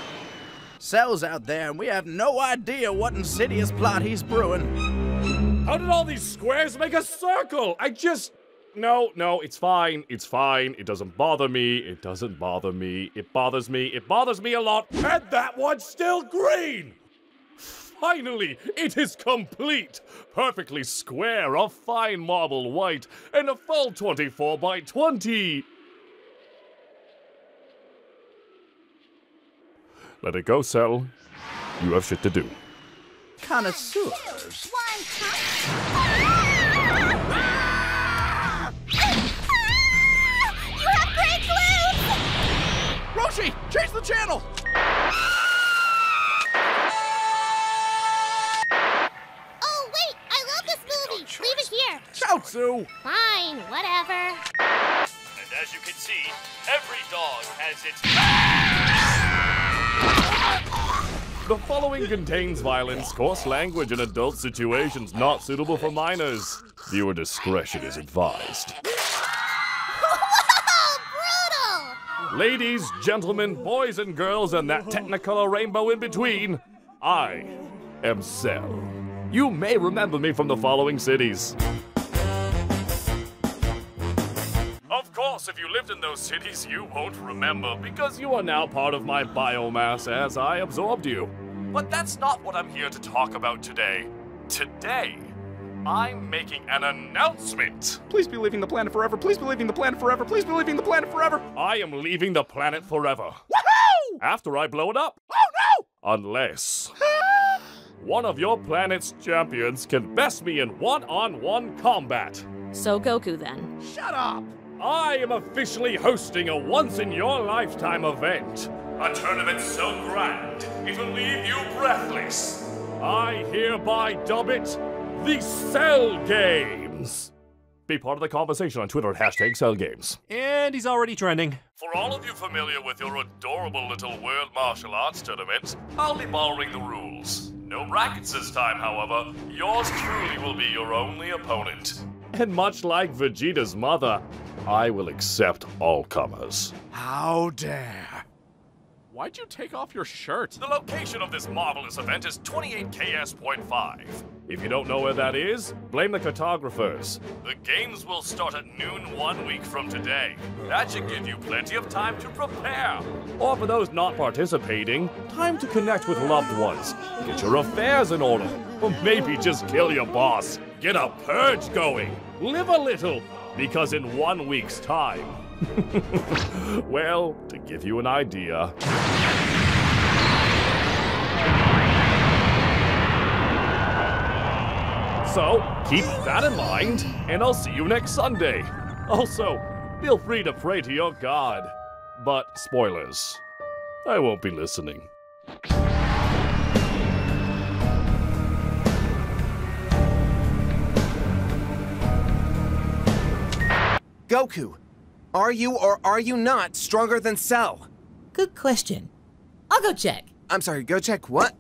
Cell's out there, and we have no idea what insidious plot he's brewing. How did all these squares make a circle? I just. No, no, it's fine. It's fine. It doesn't bother me. It doesn't bother me. It bothers me. It bothers me a lot. And that one's still green! Finally, it is complete! Perfectly square, of fine marble white, and a full 24 by 20. Let it go, Cell. You have shit to do. Connoisseurs. You have great glutes! Roshi, change the channel! Chiaotzu! Fine, whatever. And as you can see, every dog has its. The following contains violence, coarse language, and adult situations not suitable for minors. Viewer discretion is advised. (laughs) Brutal! Ladies, gentlemen, boys and girls, and that technicolor rainbow in between, I am Cell. You may remember me from the following cities. Course, if you lived in those cities, you won't remember because you are now part of my biomass as I absorbed you. But that's not what I'm here to talk about today. Today, I'm making an announcement. Please be leaving the planet forever. Please be leaving the planet forever. Please be leaving the planet forever. I am leaving the planet forever. Woohoo! After I blow it up. Oh no! Unless (gasps) one of your planet's champions can best me in one-on-one combat. So Goku then. Shut up! I am officially hosting a once in your lifetime event. A tournament so grand, it will leave you breathless. I hereby dub it the Cell Games. Be part of the conversation on Twitter at hashtag Cell Games. And he's already trending. For all of you familiar with your adorable little World Martial Arts tournament, I'll be borrowing the rules. No brackets this time, however. Yours truly will be your only opponent. And much like Vegeta's mother, I will accept all comers. How dare! Why'd you take off your shirt? The location of this marvelous event is 28KS.5. If you don't know where that is, blame the cartographers. The games will start at noon one week from today. That should give you plenty of time to prepare. Or for those not participating, time to connect with loved ones. Get your affairs in order. Or maybe just kill your boss. Get a purge going. Live a little. Because in one week's time. (laughs) well, to give you an idea. So, keep that in mind, and I'll see you next Sunday. Also, feel free to pray to your God. But, spoilers, I won't be listening. Goku, are you or are you not stronger than Cell? Good question. I'll go check. I'm sorry, go check what?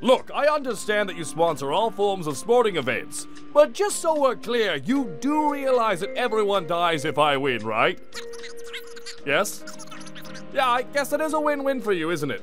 Look, I understand that you sponsor all forms of sporting events, but just so we're clear, you do realize that everyone dies if I win, right? Yes? Yeah, I guess it is a win-win for you, isn't it?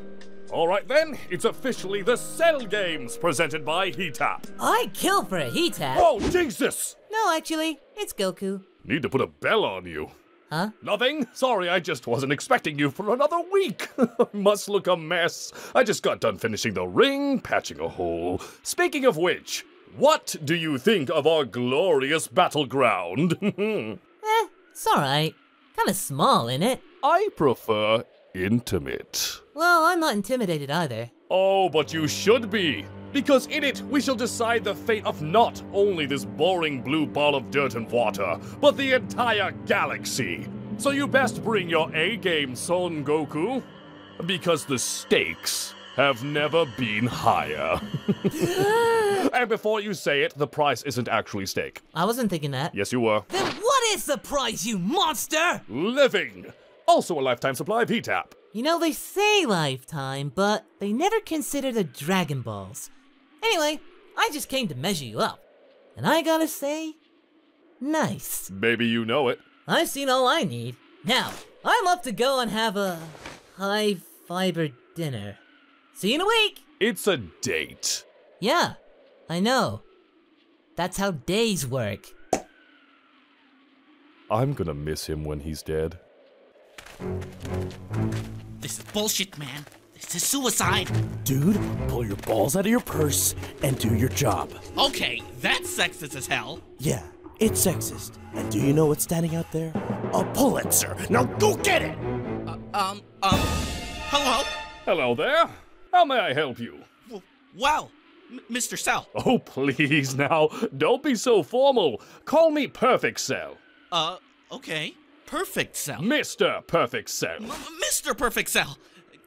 Alright then, it's officially the Cell Games presented by Heatap. I'd kill for a Heatap. Oh, Jesus! No, actually, it's Goku. Need to put a bell on you. Huh? Nothing. Sorry, I just wasn't expecting you for another week. (laughs) Must look a mess. I just got done finishing the ring, patching a hole. Speaking of which, What do you think of our glorious battleground? (laughs) Eh, it's alright. Kinda small, in it? I prefer intimate. Well, I'm not intimidated either. Oh, but you should be. Because in it, we shall decide the fate of not only this boring blue ball of dirt and water, but the entire galaxy. So you best bring your A game, Son Goku. Because the stakes have never been higher. (laughs) and before you say it, the price isn't actually steak. I wasn't thinking that. Yes, you were. Then what is the price, you monster? Living! Also a lifetime supply of P-Tap. You know, they say lifetime, but they never consider the Dragon Balls. Anyway, I just came to measure you up. And I gotta say, nice. Maybe you know it. I've seen all I need. Now, I'm up to go and have a high fiber dinner. See you in a week! It's a date. Yeah, I know. That's how days work. I'm gonna miss him when he's dead. This is bullshit, man. This a suicide. Dude, pull your balls out of your purse and do your job. Okay, that's sexist as hell. Yeah, it's sexist. And do you know what's standing out there? A Pulitzer. Now go get it! Uh, um, um, hello? Hello there. How may I help you? W- wow, M- Mr. Cell. Oh, (laughs) please now. Don't be so formal. Call me Perfect Cell. Uh, okay. Perfect Cell. Mr. Perfect Cell. M- Mr. Perfect Cell.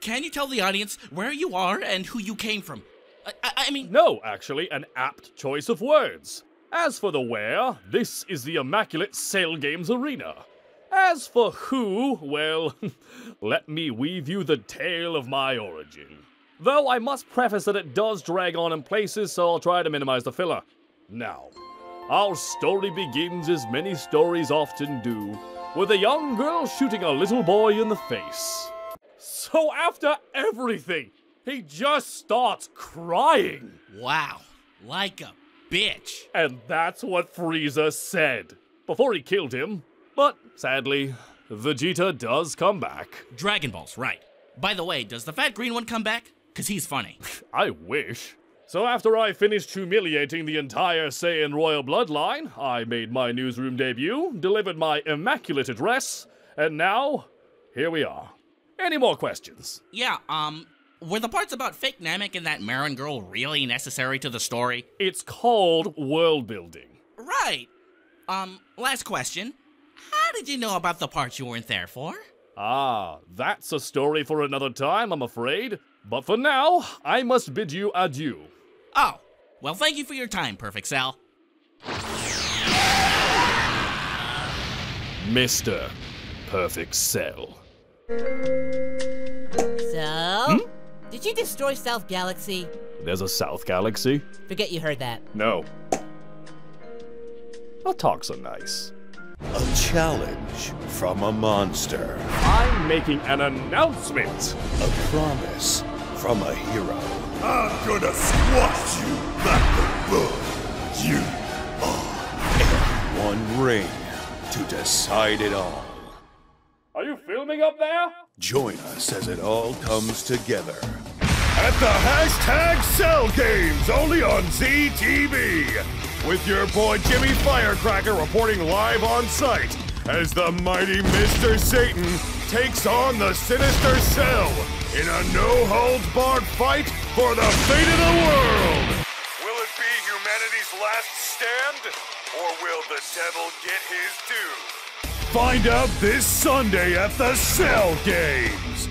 Can you tell the audience where you are and who you came from? I, I, mean, No, actually, an apt choice of words. As for the where, this is the Immaculate Cell Games Arena. As for who, well, (laughs) let me weave you the tale of my origin. Though I must preface that it does drag on in places, so I'll try to minimize the filler. Now, our story begins as many stories often do, with a young girl shooting a little boy in the face. So after everything, he just starts crying. wow, like a bitch. And that's what Frieza said before he killed him. But sadly, Vegeta does come back. Dragon Balls, right. By the way, does the fat green one come back? Cause he's funny. (laughs) I wish. So after I finished humiliating the entire Saiyan royal bloodline, I made my newsroom debut, delivered my immaculate address, and now, here we are. Any more questions? Yeah, um, were the parts about fake Namek and that Marin girl really necessary to the story? It's called world building. Right. Um, last question. How did you know about the parts you weren't there for? Ah, that's a story for another time, I'm afraid. But for now, I must bid you adieu. Oh, well, thank you for your time, Perfect Cell. Mr. Perfect Cell. So, hmm? did you destroy South Galaxy? There's a South Galaxy? Forget you heard that. No. Our talks are nice. A challenge from a monster. I'm making an announcement. A promise from a hero. I'm gonna squash you like a bug. You are in One ring to decide it all. Are up there? Join us as it all comes together. at the hashtag Cell Games, only on ZTV. With your boy Jimmy Firecracker reporting live on site as the mighty Mr. Satan takes on the sinister Cell in a no-holds-barred fight for the fate of the world. Will it be humanity's last stand? Or will the devil get his due? Find out this Sunday at the Cell Games.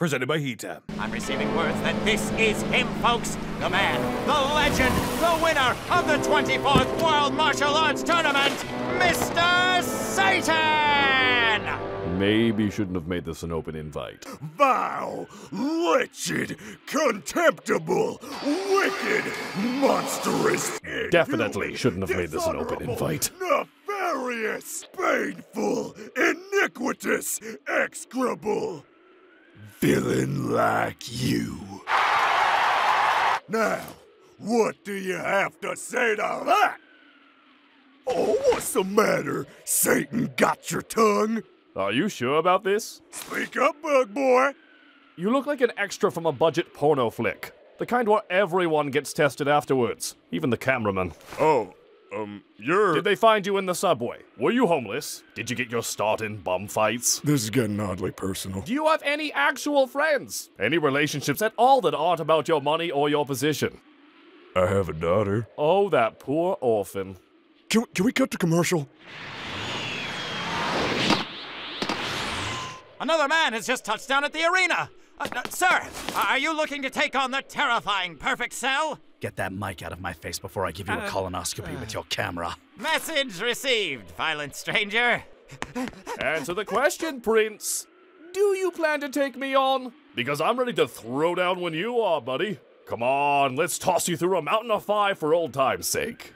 Presented by Heat I'm receiving words that this is him, folks. The man, the legend, the winner of the 24th World Martial Arts Tournament, Mr. Satan! Maybe shouldn't have made this an open invite. Vile, wretched, contemptible, wicked, monstrous, Definitely shouldn't have made this an open invite. nefarious, painful, iniquitous, execrable villain like you. Now, what do you have to say to that? Oh, what's the matter? Satan got your tongue? Are you sure about this? Speak up, bug boy. You look like an extra from a budget porno flick. The kind where everyone gets tested afterwards, even the cameraman. Oh, um, you're. Did they find you in the subway? Were you homeless? Did you get your start in bum fights? This is getting oddly personal. Do you have any actual friends? Any relationships at all that aren't about your money or your position? I have a daughter. Oh, that poor orphan. Can, can we cut to commercial? Another man has just touched down at the arena. Uh, uh, sir, are you looking to take on the terrifying Perfect Cell? Get that mic out of my face before I give you a Uh, colonoscopy with your camera. Message received, violent stranger. Answer the question, Prince. Do you plan to take me on? Because I'm ready to throw down when you are, buddy. Come on, let's toss you through a mountain of fire for old time's sake.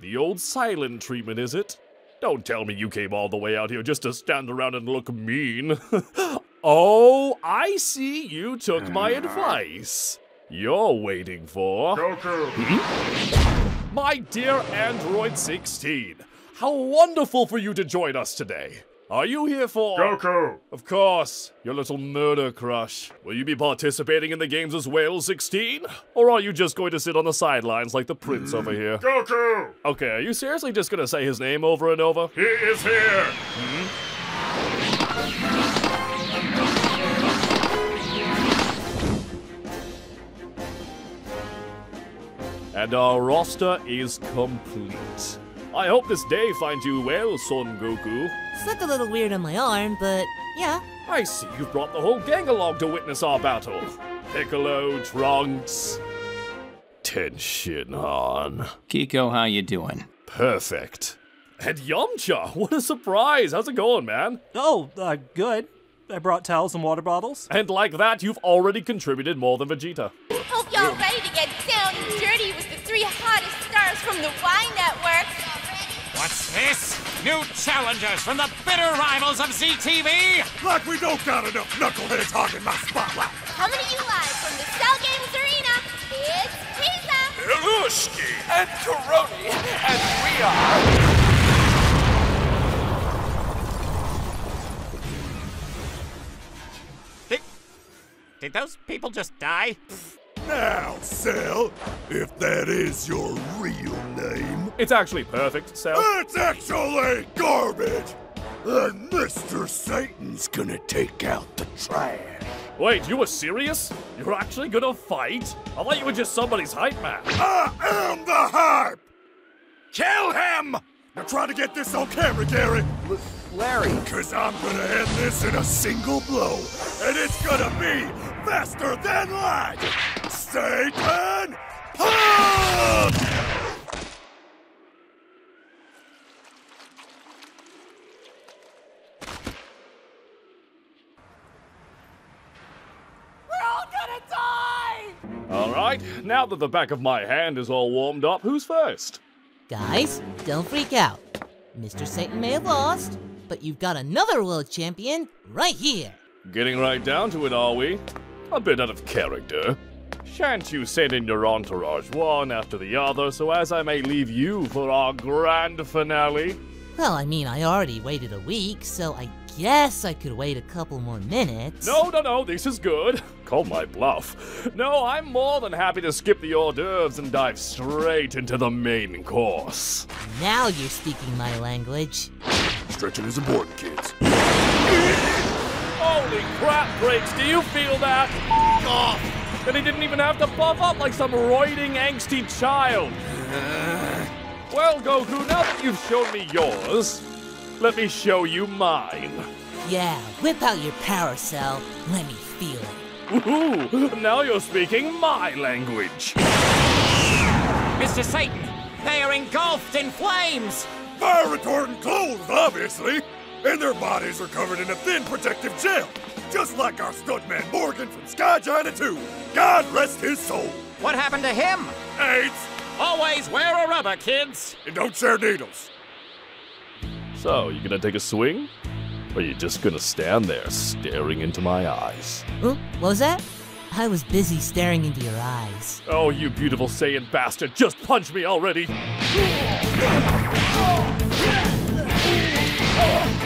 The old silent treatment, is it? Don't tell me you came all the way out here just to stand around and look mean. (laughs) oh, I see you took my hmm. advice. You're waiting for. Goku! Hmm? My dear Android 16, how wonderful for you to join us today. Are you here for. Goku! Of course, your little murder crush. Will you be participating in the games as well, 16? Or are you just going to sit on the sidelines like the prince over mm, here? Goku! Okay, are you seriously just gonna say his name over and over? He is here! Hmm? And our roster is complete. I hope this day finds you well, Son Goku. Slipped a little weird on my arm, but yeah. I see you've brought the whole gang along to witness our battle. Piccolo, Trunks. Ten Shinhan. Kiko, how you doing? Perfect. And Yamcha, what a surprise! How's it going, man? Oh, uh, good. I brought towels and water bottles. And like that, you've already contributed more than Vegeta. Hope y'all ready to get down and dirty with the three hottest stars from the Y Network. What's this? New challengers from the bitter rivals of ZTV? Like we don't got enough knuckleheads hogging my spotlight. Coming to you live from the Cell Games Arena, it's Pizza. Ilushki and Karoni, and we are. Did, did those people just die? Now, Cell, if that is your real name. It's actually perfect, Cell. It's actually garbage! And Mr. Satan's gonna take out the trash. Wait, you were serious? You're actually gonna fight? I thought you were just somebody's hype man. I am the hype! Kill him! Now try to get this on camera, Gary. Larry. Cause I'm gonna end this in a single blow, and it's gonna be faster than light! Satan! Punch! We're all gonna die! Alright, now that the back of my hand is all warmed up, who's first? Guys, don't freak out. Mr. Satan may have lost, but you've got another world champion right here. Getting right down to it, are we? A bit out of character. Shan't you send in your entourage one after the other so as I may leave you for our grand finale? Well, I mean, I already waited a week, so I guess I could wait a couple more minutes. No, no, no, this is good. (laughs) Call my bluff. No, I'm more than happy to skip the hors d'oeuvres and dive straight into the main course. Now you're speaking my language. Stretching is important, kids. Holy crap, Briggs, do you feel that? Off! And he didn't even have to buff up like some roiding, angsty child. Uh. Well, Goku, now that you've shown me yours, let me show you mine. Yeah, whip out your power cell. Let me feel it. Ooh, now you're speaking my language. Mr. Satan, they are engulfed in flames! Fire retardant clothes, obviously! And their bodies are covered in a thin protective gel, just like our stuntman Morgan from Sky Giant 2. God rest his soul. What happened to him? AIDS. Always wear a rubber, kids! And don't share needles. So, you gonna take a swing? Or you just gonna stand there staring into my eyes? Oh, what was that? I was busy staring into your eyes. Oh, you beautiful Saiyan bastard, just punch me already! (laughs)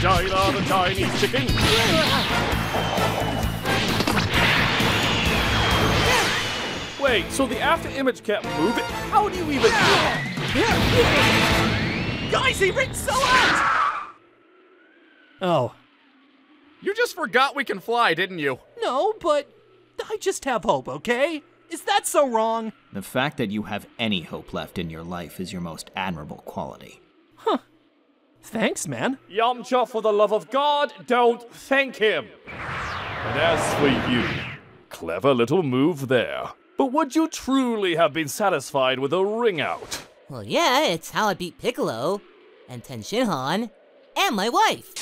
Vagina the Chinese chicken! Wait, so the after image kept moving? How do you even. Guys, he ripped so out! Oh. You just forgot we can fly, didn't you? No, but I just have hope, okay? Is that so wrong? The fact that you have any hope left in your life is your most admirable quality. Huh. Thanks, man. Yamcha, for the love of God, don't thank him. And as for you, clever little move there. But would you truly have been satisfied with a ring out? Well, yeah, it's how I beat Piccolo, and Ten Shinhan, and my wife.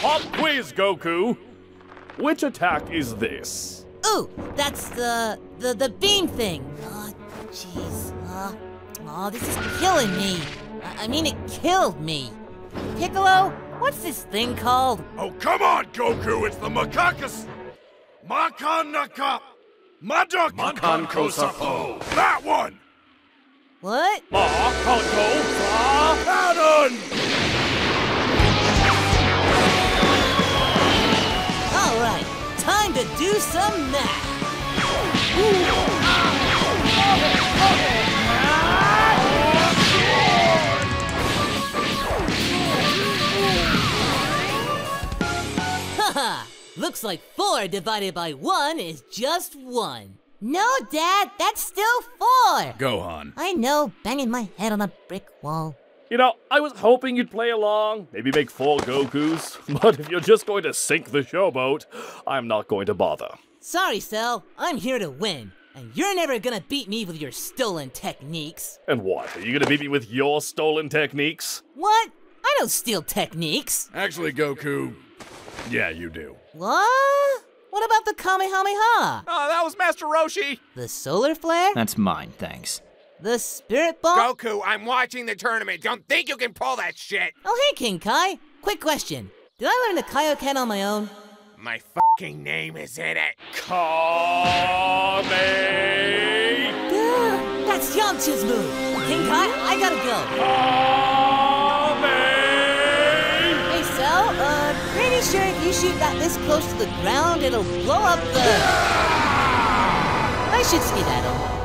Pop quiz, Goku. Which attack is this? Ooh, that's the the the beam thing. Oh, jeez. Uh, oh, this is killing me. I, I mean, it killed me. Piccolo, what's this thing called? Oh, come on, Goku! It's the Makakis! Makanaka! Madak! Makan Kosapo! That one! What? Makanko Cannon! To do some math. Looks like four divided by one is just one. No, Dad, that's still four. Gohan. I know, banging my head on a brick wall. You know, I was hoping you'd play along, maybe make four Gokus, (laughs) but if you're just going to sink the showboat, I'm not going to bother. Sorry, Cell, I'm here to win, and you're never gonna beat me with your stolen techniques. And what, are you gonna beat me with your stolen techniques? What? I don't steal techniques. Actually, Goku, yeah, you do. What? What about the Kamehameha? Oh, that was Master Roshi! The solar flare? That's mine, thanks. The spirit ball? Goku, I'm watching the tournament. Don't think you can pull that shit. Oh, hey, King Kai. Quick question. Did I learn the Kaioken on my own? My fucking name is in it. Kame! Duh, that's Yamcha's move. King Kai, I gotta go. Hey, Cell, uh, pretty sure if you shoot that this close to the ground, it'll blow up the... I should see skedaddle.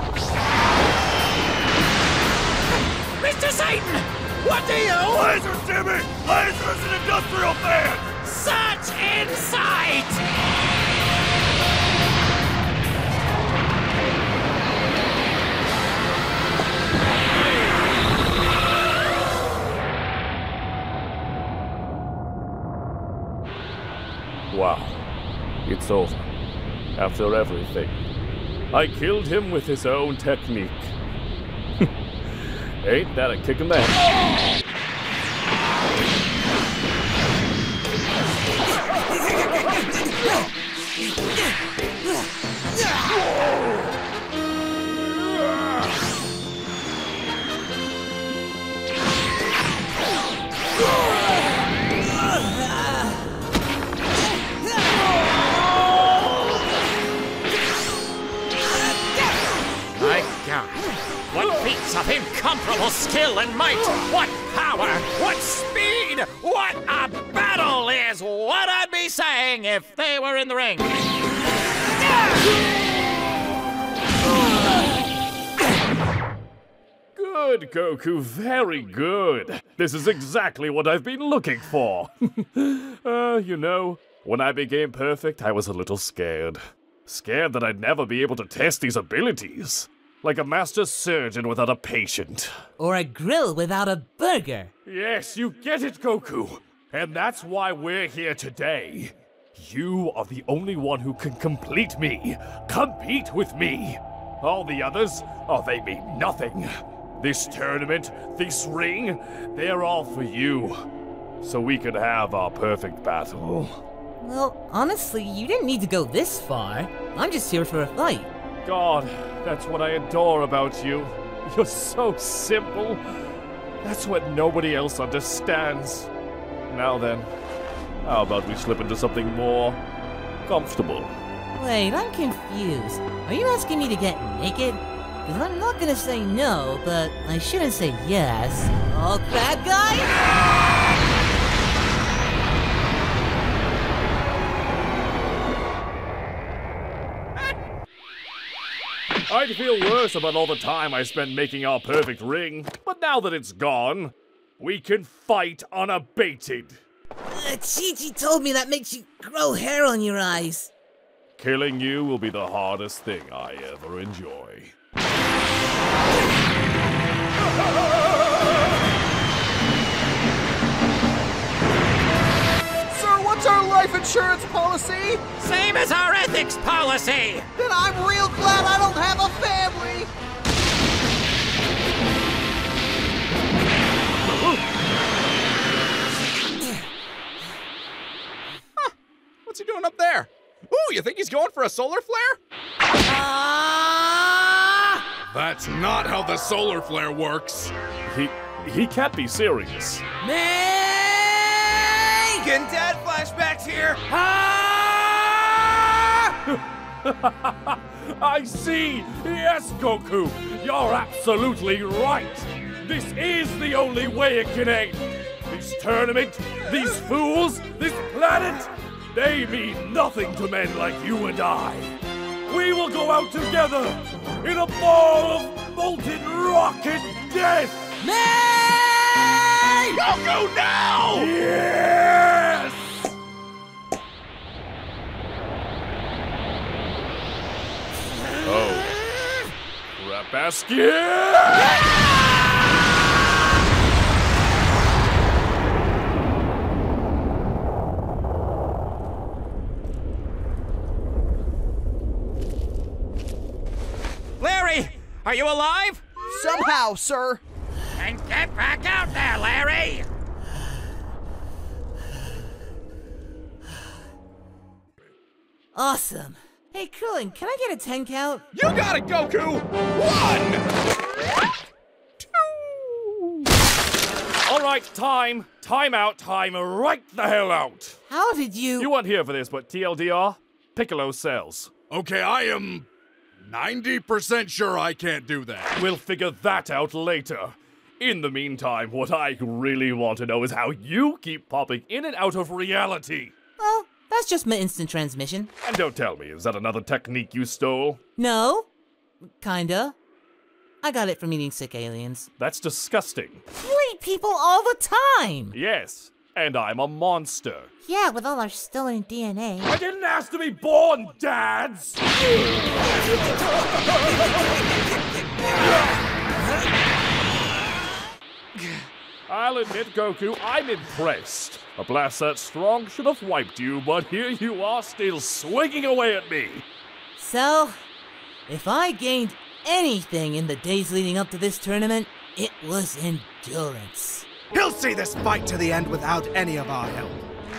Mr. Satan! What do you... Laser, Jimmy! Laser is an industrial fan! Such insight! Wow. It's over. After everything. I killed him with his own technique. Ain't that a kick in the head? (laughs) incomparable skill and might! What power! What speed! What a battle is what I'd be saying if they were in the ring! Good, Goku, very good. This is exactly what I've been looking for. (laughs) uh, you know, when I became perfect, I was a little scared. Scared that I'd never be able to test these abilities. Like a master surgeon without a patient. Or a grill without a burger. Yes, you get it, Goku. And that's why we're here today. You are the only one who can complete me. Compete with me. All the others, oh, they mean nothing. This tournament, this ring, they're all for you. So we could have our perfect battle. Well, honestly, you didn't need to go this far. I'm just here for a fight. God, that's what I adore about you. You're so simple. That's what nobody else understands. Now then, how about we slip into something more comfortable? Wait, I'm confused. Are you asking me to get naked? Because I'm not gonna say no, but I shouldn't say yes. Oh, crab guy? I'd feel worse about all the time I spent making our perfect ring, but now that it's gone, we can fight unabated. Uh, Chi-Chi told me that makes you grow hair on your eyes. Killing you will be the hardest thing I ever enjoy. (laughs) Sir, what's our life insurance policy? Same as our ethics policy! Then I'm real glad I don't have a family! What's he doing up there? Ooh, you think he's going for a solar flare? Ah! That's not how the solar flare works. He he can't be serious. Getting dad flashbacks here. (laughs) I see! Yes, Goku! You're absolutely right! This is the only way it can end! This tournament, these fools, this planet, they mean nothing to men like you and I! We will go out together in a ball of molten rock and death! Goku, now! Yes! Oh. Crapaskin! Larry, are you alive? Somehow, sir. And get back out there, Larry! Awesome. Hey, Krillin, can I get a 10 count? You got it, Goku! One! Two! All right, time. Time out. Time right the hell out. How did you. You weren't here for this, but TLDR, Piccolo cells. Okay, I am 90% sure I can't do that. We'll figure that out later. In the meantime, what I really want to know is how you keep popping in and out of reality. Well, that's just my instant transmission. And don't tell me, is that another technique you stole? No. Kinda. I got it from eating sick aliens. That's disgusting. You eat people all the time! Yes, and I'm a monster. Yeah, with all our stolen DNA. I didn't ask to be born, dads! (laughs) I'll admit, Goku, I'm impressed. A blast that strong should have wiped you, but here you are still swinging away at me. So, if I gained anything in the days leading up to this tournament, it was endurance. He'll see this fight to the end without any of our help,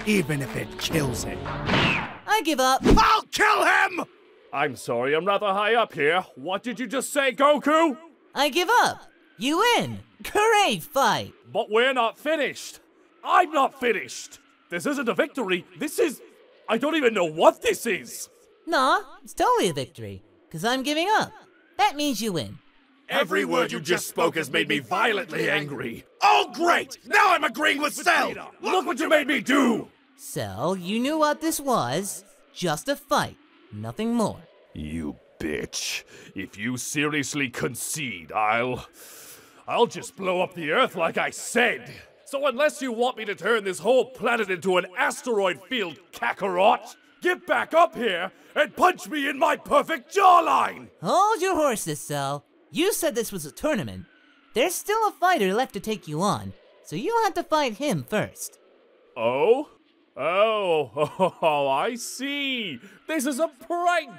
even if it kills him. I give up. I'll kill him! I'm sorry, I'm rather high up here. What did you just say, Goku? I give up. You win. Great fight. But we're not finished. I'm not finished. This isn't a victory. This is. I don't even know what this is. Nah, it's totally a victory. Because I'm giving up. That means you win. Every word you just spoke has made me violently angry. Oh, great! Now I'm agreeing with Cell! Look what you made me do! So, you knew what this was. Just a fight. Nothing more. You bitch. If you seriously concede, I'll. I'll just blow up the Earth like I said. So, unless you want me to turn this whole planet into an asteroid field Kakarot, get back up here and punch me in my perfect jawline! Hold your horses, Cell. You said this was a tournament. There's still a fighter left to take you on, so you'll have to fight him first. Oh? Oh, oh, (laughs) I see. This is a prank.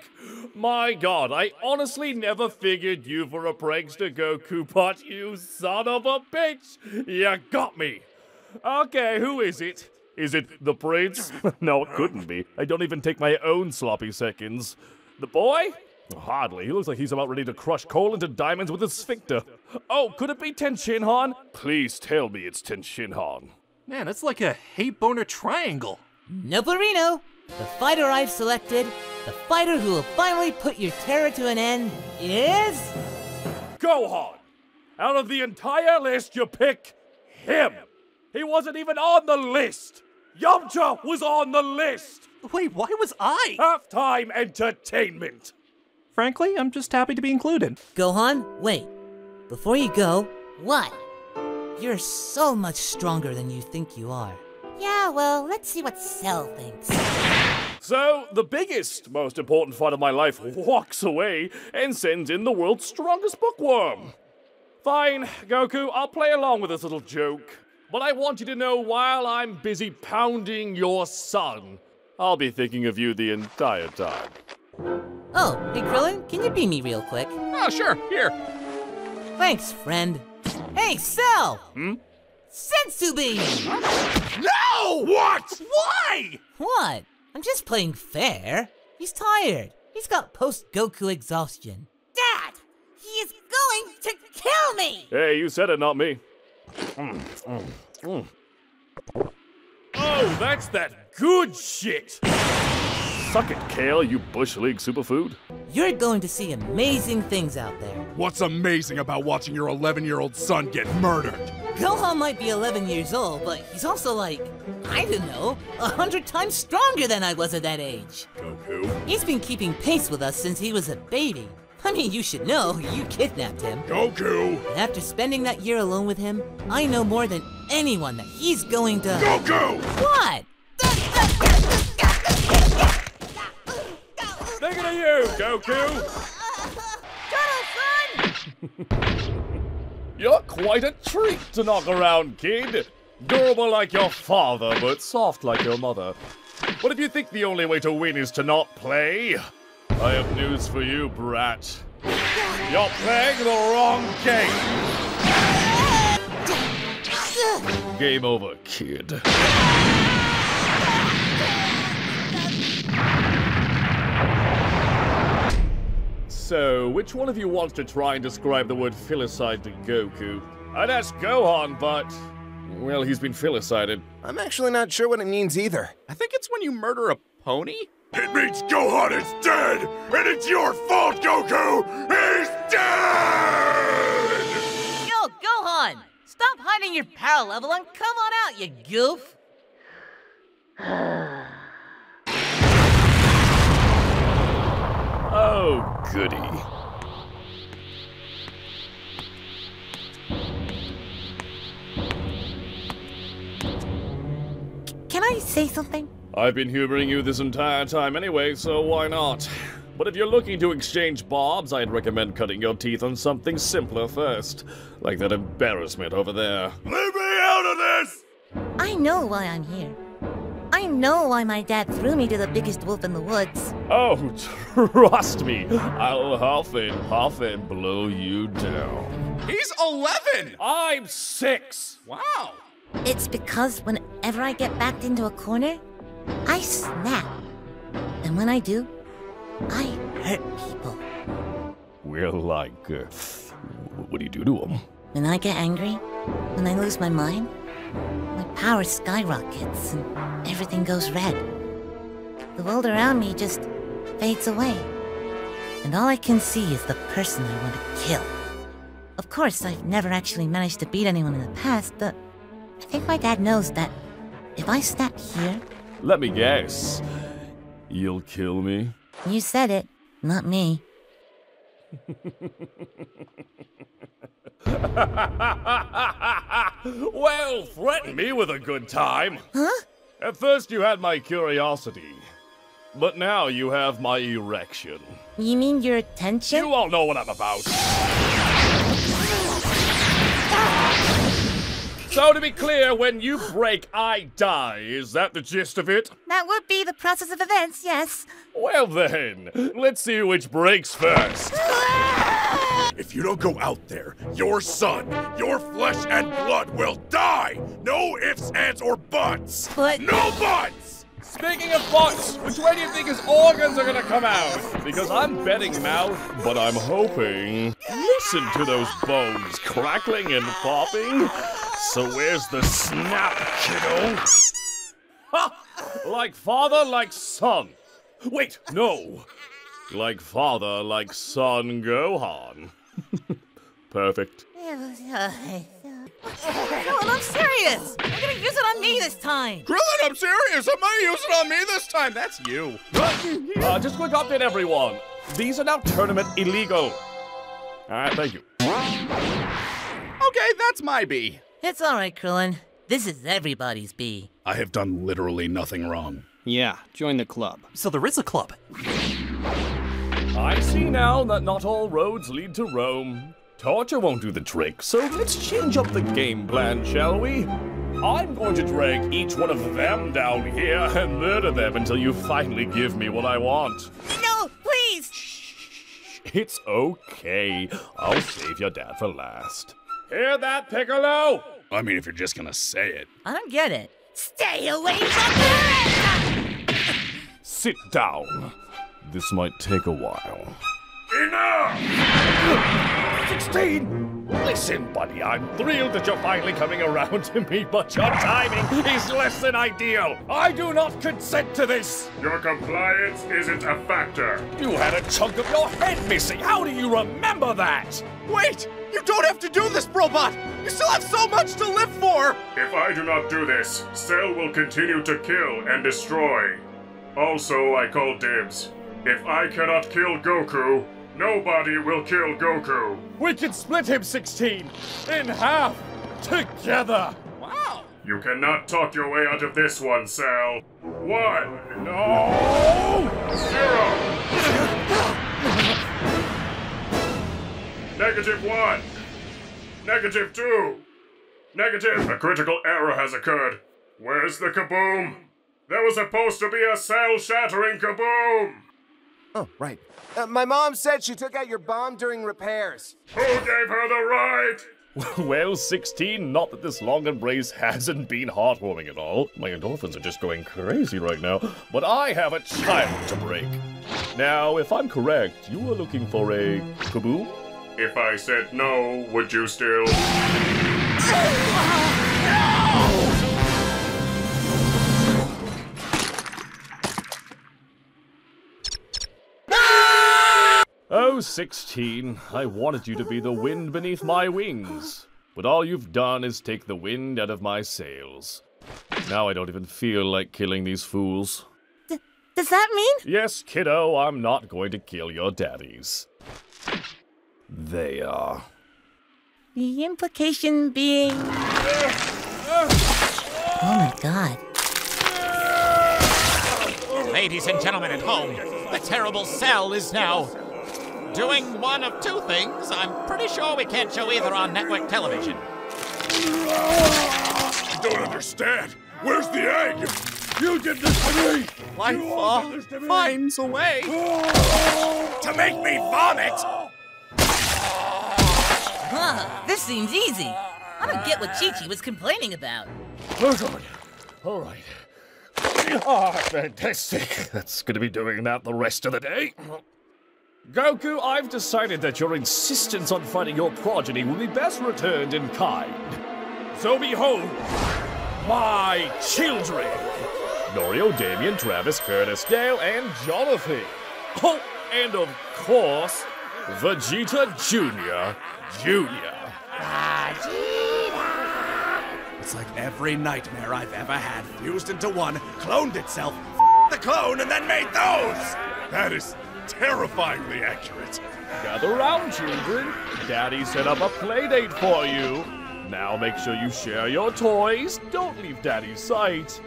My god, I honestly never figured you for a prankster, Goku, but you son of a bitch. You got me. Okay, who is it? Is it the prince? (laughs) no, it couldn't be. I don't even take my own sloppy seconds. The boy? Hardly. He looks like he's about ready to crush coal into diamonds with his sphincter. Oh, could it be Ten Shinhan? Please tell me it's Ten Shinhan. Man, that's like a hate boner triangle. Noperino, the fighter I've selected, the fighter who will finally put your terror to an end, is. Gohan! Out of the entire list, you pick him! He wasn't even on the list! Yamcha was on the list! Wait, why was I? Halftime entertainment! Frankly, I'm just happy to be included. Gohan, wait. Before you go, what? You're so much stronger than you think you are. Yeah, well, let's see what Cell thinks. So, the biggest, most important fight of my life walks away and sends in the world's strongest bookworm. Fine, Goku, I'll play along with this little joke. But I want you to know while I'm busy pounding your son, I'll be thinking of you the entire time. Oh, hey Krillin, can you be me real quick? Oh, sure, here. Thanks, friend. Hey, Cell! Hmm? Senzu! No! What? Why? What? I'm just playing fair. He's tired. He's got post Goku exhaustion. Dad! He is going to kill me! Hey, you said it, not me. Mm, mm, mm. Oh, that's that good shit! Suck it, Kale, you Bush League superfood. You're going to see amazing things out there. What's amazing about watching your 11 year old son get murdered? Gohan might be 11 years old, but he's also like, I don't know, a hundred times stronger than I was at that age. Goku? He's been keeping pace with us since he was a baby. I mean, you should know, you kidnapped him. Goku! And after spending that year alone with him, I know more than anyone that he's going to. Goku! What? (laughs) Thinking of you, Goku! (laughs) You're quite a treat to knock around, kid. Durable like your father, but soft like your mother. But if you think the only way to win is to not play, I have news for you, brat. You're playing the wrong game. Game over, kid. So, which one of you wants to try and describe the word filicide to Goku? I'd ask Gohan, but. Well, he's been filicided. I'm actually not sure what it means either. I think it's when you murder a pony? It means Gohan is dead, and it's your fault, Goku! He's dead! Yo, Gohan! Stop hiding your power level and come on out, you goof! (sighs) (sighs) Oh, goody. Can I say something? I've been humoring you this entire time anyway, so why not? But if you're looking to exchange bobs, I'd recommend cutting your teeth on something simpler first. Like that embarrassment over there. Leave me out of this! I know why I'm here. I know why my dad threw me to the biggest wolf in the woods. Oh, (laughs) trust me, I'll huff and puff and blow you down. He's 11! I'm six! Wow! It's because whenever I get backed into a corner, I snap. And when I do, I hurt people. Well, like, uh, what do you do to them? When I get angry, when I lose my mind, my power skyrockets and everything goes red. The world around me just fades away. And all I can see is the person I want to kill. Of course, I've never actually managed to beat anyone in the past, but I think my dad knows that if I snap here, Let me guess. You'll kill me? you said it, not me. (laughs) (laughs) well, threaten me with a good time. Huh? At first you had my curiosity, but now you have my erection. You mean your attention? You all know what I'm about. So to be clear, when you break, I die. Is that the gist of it? That would be the process of events, yes. Well then, let's see which breaks first. (laughs) Ah! If you don't go out there, your son, your flesh and blood will die! No ifs, ands, or buts! But. No buts! Speaking of butts, which way do you think his organs are gonna come out? Because I'm betting mouth, but I'm hoping. Listen to those bones crackling and popping. So where's the snap, kiddo? Ha! Like father, like son. Wait, no. Like father, like son, Gohan. Perfect. Krillin, I'm serious! I'm gonna use it on me this time! Krillin, I'm serious! I'm gonna use it on me this time! That's you! Uh, just quick update, everyone. These are now tournament illegal. Alright, thank you. Okay, that's my B. It's alright, Krillin. This is everybody's B. I have done literally nothing wrong. Yeah, join the club. So there is a club. I see now that not all roads lead to Rome. Torture won't do the trick, so let's change up the game plan, shall we? I'm going to drag each one of them down here and murder them until you finally give me what I want. No, please! Shh, It's okay. I'll save your dad for last. Hear that, Piccolo? I mean, if you're just gonna say it. I don't get it. Stay away from me! Sit down. This might take a while. Enough! 16! Listen, buddy, I'm thrilled that you're finally coming around to me, but your timing is less than ideal. I do not consent to this. Your compliance isn't a factor. You had a chunk of your head missing. How do you remember that? Wait! You don't have to do this, Robot! You still have so much to live for! If I do not do this, Cell will continue to kill and destroy. Also, I call dibs. If I cannot kill Goku, nobody will kill Goku. We can split him 16 in half together. Wow! You cannot talk your way out of this one, Cell. One. No! Zero. Negative one. Negative two. Negative. A critical error has occurred. Where's the kaboom? There was supposed to be a cell shattering kaboom! Oh, right. Uh, my mom said she took out your bomb during repairs. Who gave her the right? (laughs) Well, 16, not that this long embrace hasn't been heartwarming at all. My endorphins are just going crazy right now. But I have a child to break. Now, if I'm correct, you were looking for a kaboom? If I said no, would you still? (laughs) Oh, 16, I wanted you to be the wind beneath my wings. But all you've done is take the wind out of my sails. Now I don't even feel like killing these fools. Does that mean? Yes, kiddo, I'm not going to kill your daddies. They are. The implication being. Oh my god. Ladies and gentlemen at home, the terrible cell is now doing one of two things. I'm pretty sure we can't show either on network television. I don't understand. Where's the egg? You did this to me! Life uh, finds a way. to make me vomit! Huh, this seems easy. I don't get what Chi Chi was complaining about. Oh, God. All right. Ah, fantastic. That's going to be doing that the rest of the day. Goku, I've decided that your insistence on fighting your progeny will be best returned in kind. So behold, my children! Norio, Damien, Travis, Curtis, Dale, and Jonathan. Oh, and of course, Vegeta Jr. Jr. Vegeta! It's like every nightmare I've ever had fused into one, cloned itself, the clone, and then made those! That is terrifyingly accurate. Gather round, children. Daddy set up a playdate for you. Now make sure you share your toys, don't leave Daddy's sight,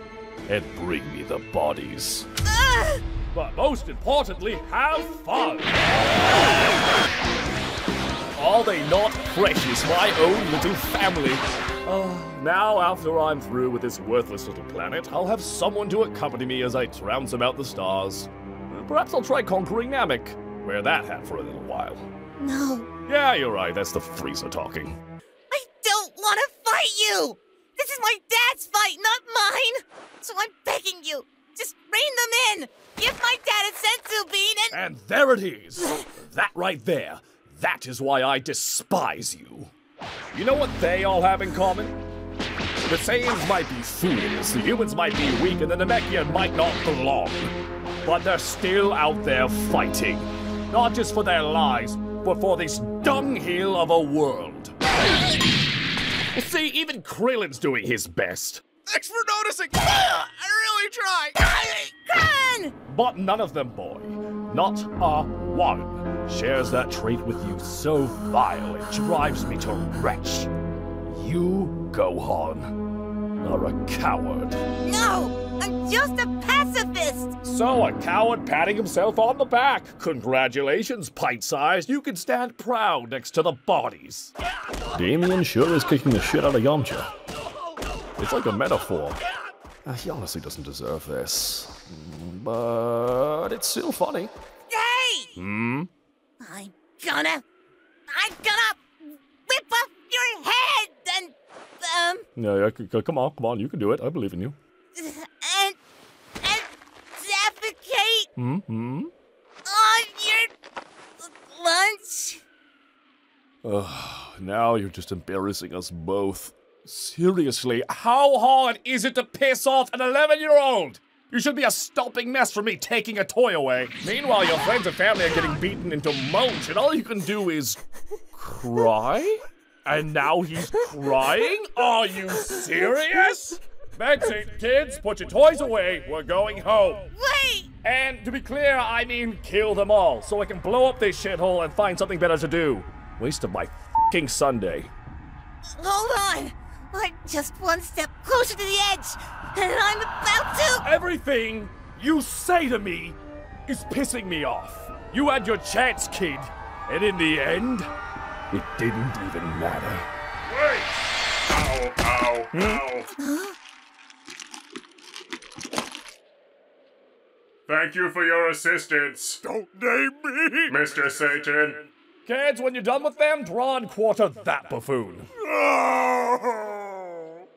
and bring me the bodies. Ah! But most importantly, have fun! Are they not precious, my own little family? Oh, now, after I'm through with this worthless little planet, I'll have someone to accompany me as I trounce about the stars. Perhaps I'll try conquering Namek. Wear that hat for a little while. No, Yeah, you're right, that's the Frieza talking. I don't want to fight you! This is my dad's fight, not mine! So I'm begging you, just rein them in! Give my dad a senzu bean and. And there it is! that right there. That is why I despise you. You know what they all have in common? The Saiyans might be fools, the humans might be weak, and the Namekian might not belong. But they're still out there fighting. Not just for their lives, but for this dunghill of a world. See, even Krillin's doing his best. Thanks for noticing! (laughs) I really try. Krillin! But none of them, boy, not a one, shares that trait with you so vile it drives me to retch. You, Gohan, are a coward. No! I'm just a pacifist! So, a coward patting himself on the back. Congratulations, pint sized. You can stand proud next to the bodies. Damien sure is kicking the shit out of Yamcha. It's like a metaphor. Uh, he honestly doesn't deserve this. But it's still funny. Hey! Hmm? I'm gonna. I'm gonna rip off your head and. Um. Yeah, yeah, c- c- come on, come on, you can do it. I believe in you. (laughs) And. and defecate Hmm? on your lunch. Ugh, now you're just embarrassing us both. Seriously, how hard is it to piss off an 11 year old? You should be a stomping mess for me taking a toy away. Meanwhile, your friends and family are getting beaten into mulch, and all you can do is cry? And now he's crying? Are you serious? That's it, kids. Put your toys away. We're going home. Wait! And to be clear, I mean kill them all, so I can blow up this shithole and find something better to do. Waste of my fing Sunday. Hold on! I'm just one step closer to the edge, and I'm about to. Everything you say to me is pissing me off. You had your chance, kid, and in the end, it didn't even matter. Wait! Ow, ow, ow. Thank you for your assistance. Don't name me! Mr. Satan. Kids, when you're done with them, draw and quarter that buffoon. Ah!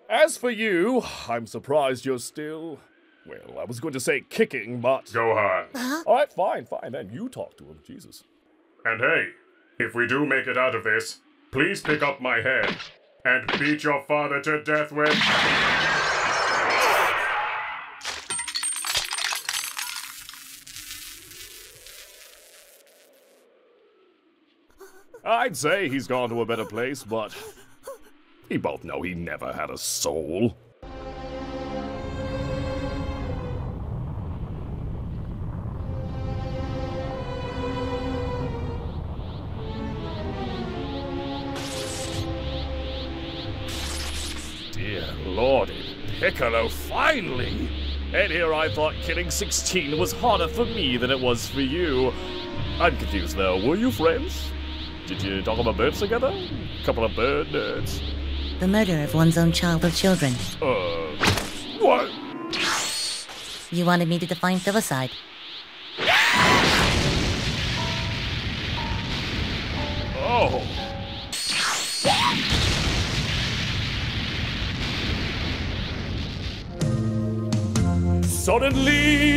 As for you, I'm surprised you're still. Well, I was going to say kicking, but. go Gohan. Alright, fine, fine, then you talk to him, Jesus. And hey, if we do make it out of this, please pick up my head and beat your father to death with. I'd say he's gone to a better place, but. We both know he never had a soul. Dear Lordy, Piccolo, finally! And here I thought killing 16 was harder for me than it was for you. I'm confused though, were you friends? Did you talk about birds together? Couple of bird nerds. The murder of one's own child or children. Uh. What? You wanted me to define filicide. Oh. Suddenly,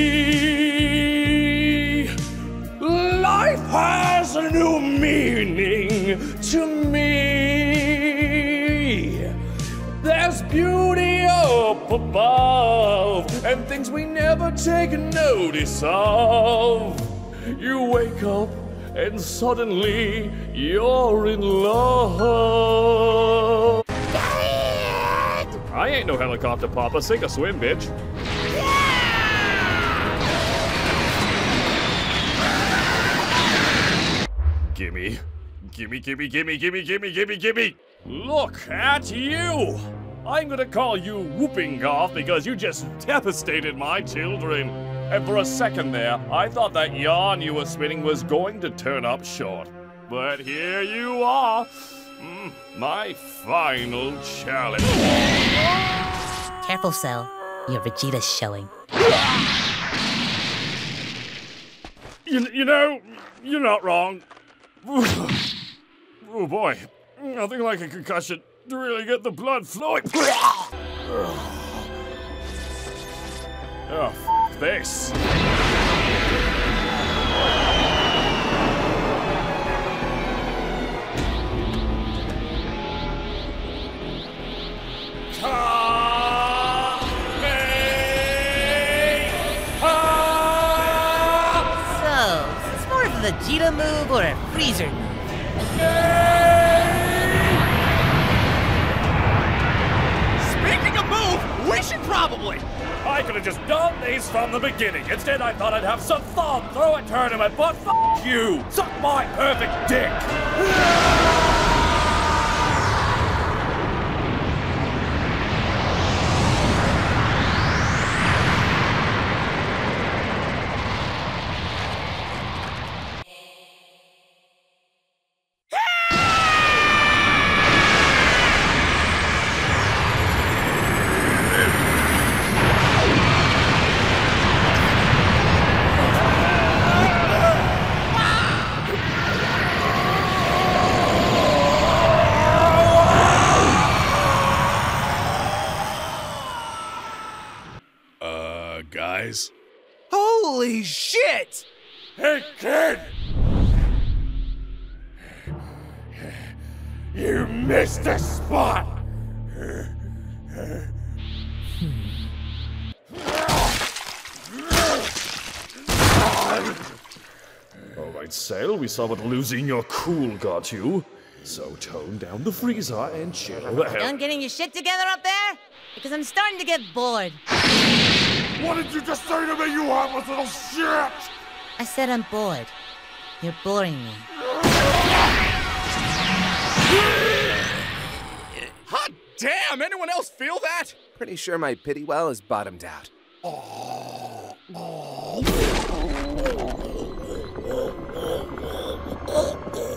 take notice of. You wake up and suddenly you're in love. I ain't no helicopter papa. Sink a swim, bitch. Gimme. Gimme, gimme, gimme, gimme, gimme, gimme, gimme. Look at you. I'm gonna call you Whooping Cough because you just devastated my children. And for a second there, I thought that yarn you were spinning was going to turn up short. But here you are. Mm, my final challenge. Careful, Cell. Your Vegeta's showing. You, you know, you're not wrong. (sighs) oh boy, nothing like a concussion really get the blood flowing. (sighs) oh, this. So, is this more of a Vegeta move or a Frieza move? Speaking of move, we should probably. I could have just done these from the beginning. Instead, I thought I'd have some fun, throw a tournament, but f you! Suck my perfect dick! Holy shit! Hey, kid! You missed a spot! Alright, Cell, we saw what losing your cool got you. So tone down the Frieza and chill the hell. Done getting your shit together up there? Because I'm starting to get bored. What did you just say to me, you harmless little shit? I said I'm bored. You're boring me. Hot damn! Anyone else feel that? Pretty sure my pity well is bottomed out.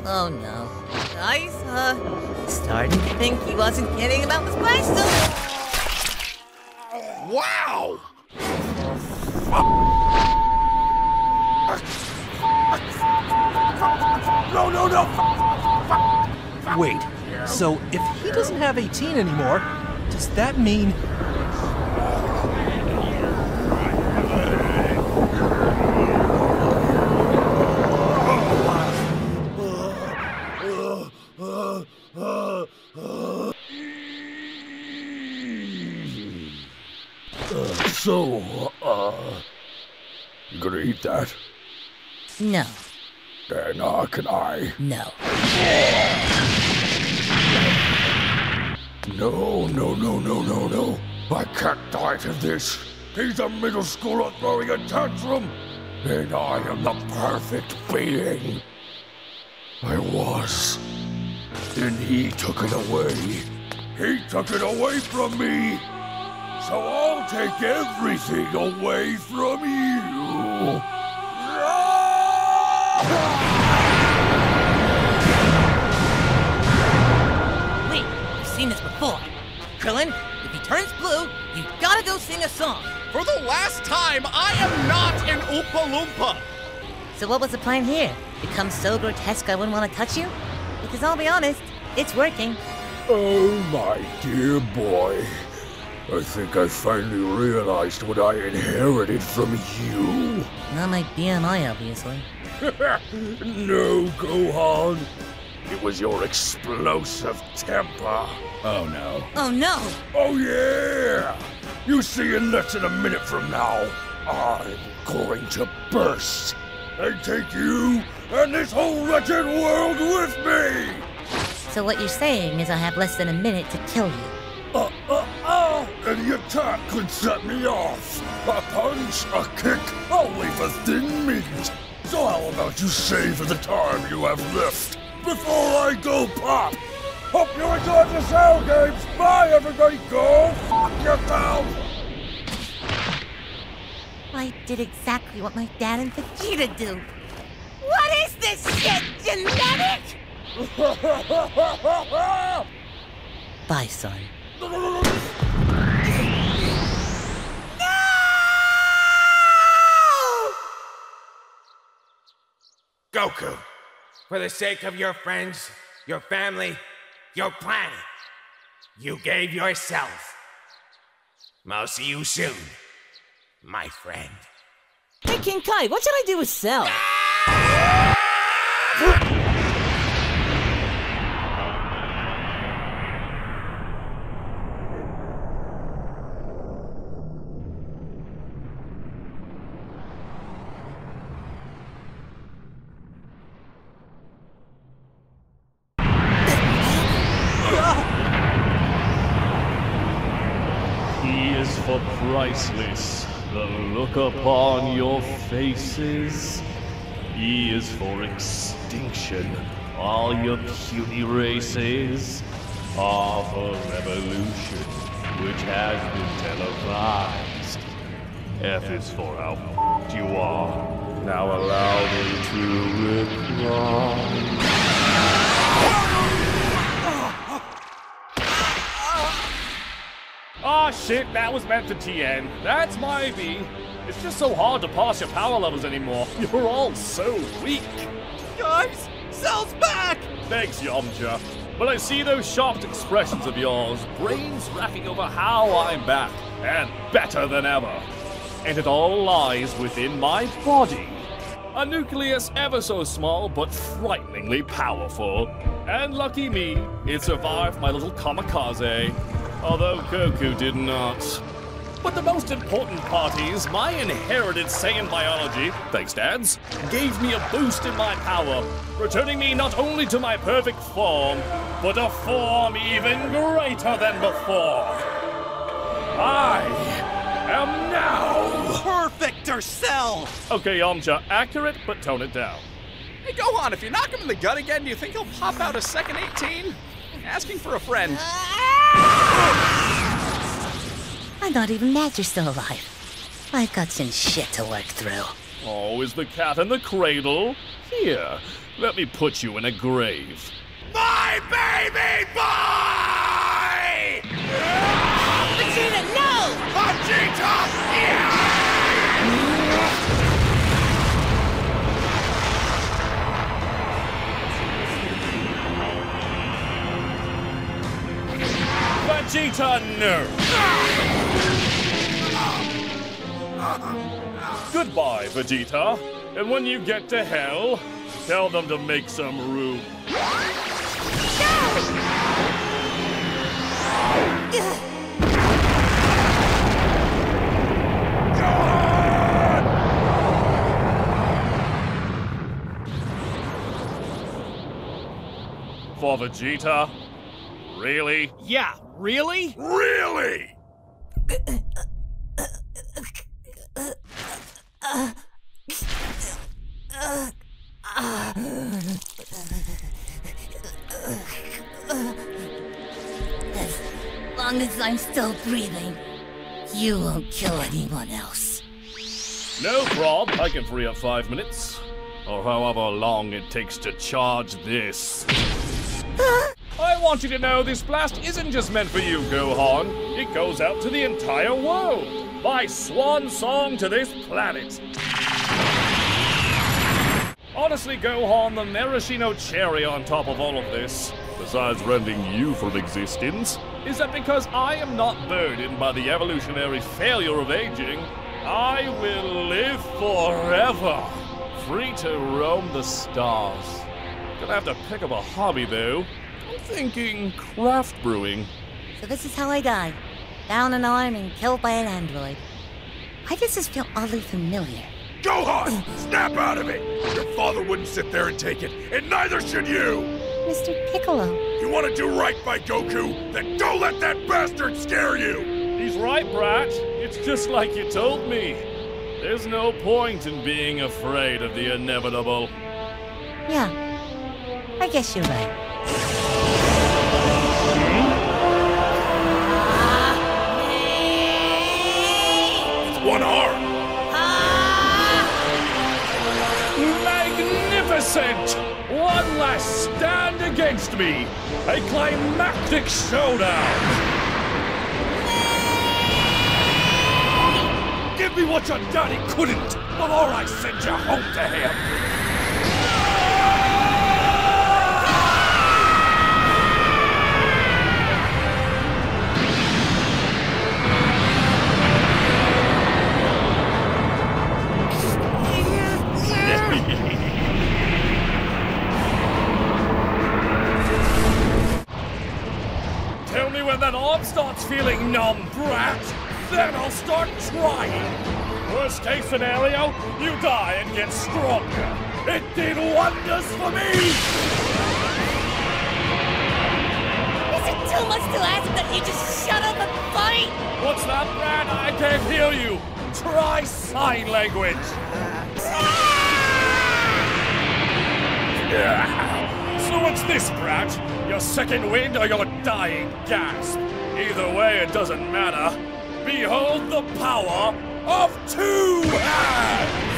Oh no. Guys, uh, starting to think he wasn't kidding about the spice still. Wow! No, no, no! Wait, so if he doesn't have 18 anymore, does that mean. So, uh, you gonna eat that? No. Then, uh, can I? No. No, no, no, no, no, no. I can't die to this. He's a middle schooler throwing a tantrum, and I am the perfect being. I was. Then he took it away. He took it away from me. So I'll take everything away from you. Wait, I've seen this before. Krillin, if he turns blue, you gotta go sing a song. For the last time, I am not an Oompa Loompa! So what was the plan here? Become so grotesque I wouldn't want to touch you? Because I'll be honest, it's working. Oh, my dear boy. I think I finally realized what I inherited from you. Not my BMI, obviously. (laughs) no, Gohan. It was your explosive temper. Oh no. Oh no! Oh yeah! You see, in less than a minute from now, I'm going to burst and take you and this whole wretched world with me! So what you're saying is I have less than a minute to kill you. Uh, uh, uh! Any attack could set me off. A punch, a kick, only for thin meat. So how about you save the time you have left before I go pop? Hope you enjoyed the Cell Games. Bye, everybody. Go fuck yourself. I did exactly what my dad and Vegeta do. What is this shit? Genetic? (laughs) Bye, son. Goku, for the sake of your friends, your family, your planet, you gave yourself. I'll see you soon, my friend. Hey, King Kai, what should I do with Cell? He is for priceless. the look upon your faces. E is for extinction. All your puny races. R for revolution, which has been televised. F is for how f***ed you are. Now allow me to reply. Ah, shit, that was meant for Tien. That's my V. It's just so hard to pass your power levels anymore. (laughs) You're all so weak. Guys, Cell's back! Thanks, Yamcha. But I see those shocked expressions of yours, brains racking over how I'm back, and better than ever. And it all lies within my body. A nucleus ever so small, but frighteningly powerful. And lucky me, it survived my little kamikaze, although Goku did not. But the most important part is my inherited Saiyan biology, thanks dads, gave me a boost in my power, returning me not only to my perfect form, but a form even greater than before. I am now Perfecter Cell! Okay, Yamcha, accurate, but tone it down. Hey, Gohan, if you knock him in the gut again, do you think he'll pop out a second 18? Asking for a friend. Ah! I'm not even mad you're still alive. I've got some shit to work through. Oh, is the cat in the cradle? Here, let me put you in a grave. My baby boy! Vegeta, no! Vegeta! Vegeta, no! Goodbye, Vegeta. And when you get to hell, tell them to make some room. For Vegeta? Really? Yeah, really? Really? As long as I'm still breathing, you won't kill anyone else. No prob, I can free up five minutes. Or however long it takes to charge this. I want you to know this blast isn't just meant for you, Gohan. It goes out to the entire world. My swan song to this planet. Honestly, Gohan, the maraschino cherry on top of all of this, besides rending you from existence, is that because I am not burdened by the evolutionary failure of aging, I will live forever, free to roam the stars. Gonna have to pick up a hobby, though. I'm thinking craft brewing. So this is how I die. Down an arm and killed by an android. Why does this feel oddly familiar? Gohan! Snap out of it! Your father wouldn't sit there and take it, and neither should you! Mr. Piccolo. You want to do right by Goku? Then don't let that bastard scare you! He's right, Brat. It's just like you told me. There's no point in being afraid of the inevitable. Yeah, I guess you're right. One arm! Magnificent! One last stand against me! A climactic showdown! Give me what your daddy couldn't before I send you home to him! Tell me when that arm starts feeling numb, Brat! Then I'll start trying! Worst case scenario, you die and get stronger. It did wonders for me! Is it too much to ask that you just shut up and fight? What's that, Brat? I can't hear you. Try sign language. Ah! So what's this, Brat? Your second wind or your dying gasp? Either way, it doesn't matter. Behold the power of two hands!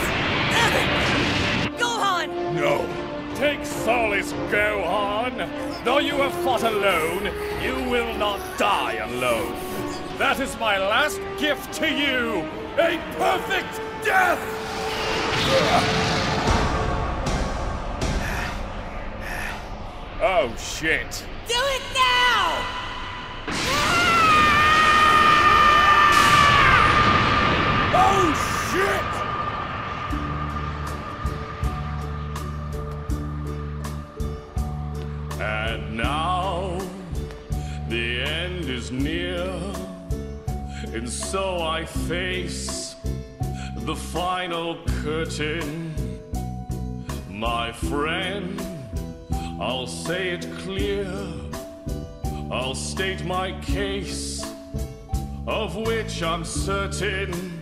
Gohan! No. Take solace, Gohan. Though you have fought alone, you will not die alone. That is my last gift to you. A perfect death! Oh, shit. Do it now! Oh, shit! And now the end is near, and so I face the final curtain. My friend, I'll say it clear, I'll state my case, of which I'm certain.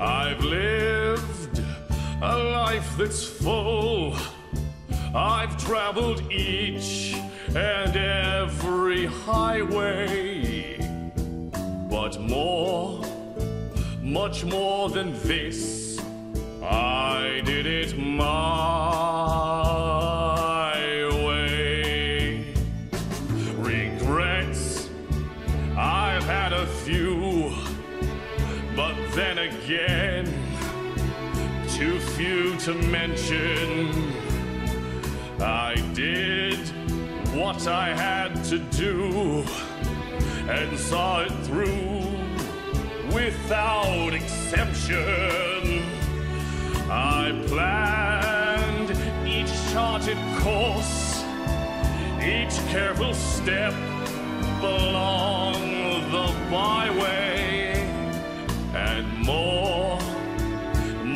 I've lived a life that's full. I've traveled each and every highway. But more, much more than this, I did it my to mention. I did what I had to do and saw it through without exception. I planned each charted course, each careful step along the byway, and more,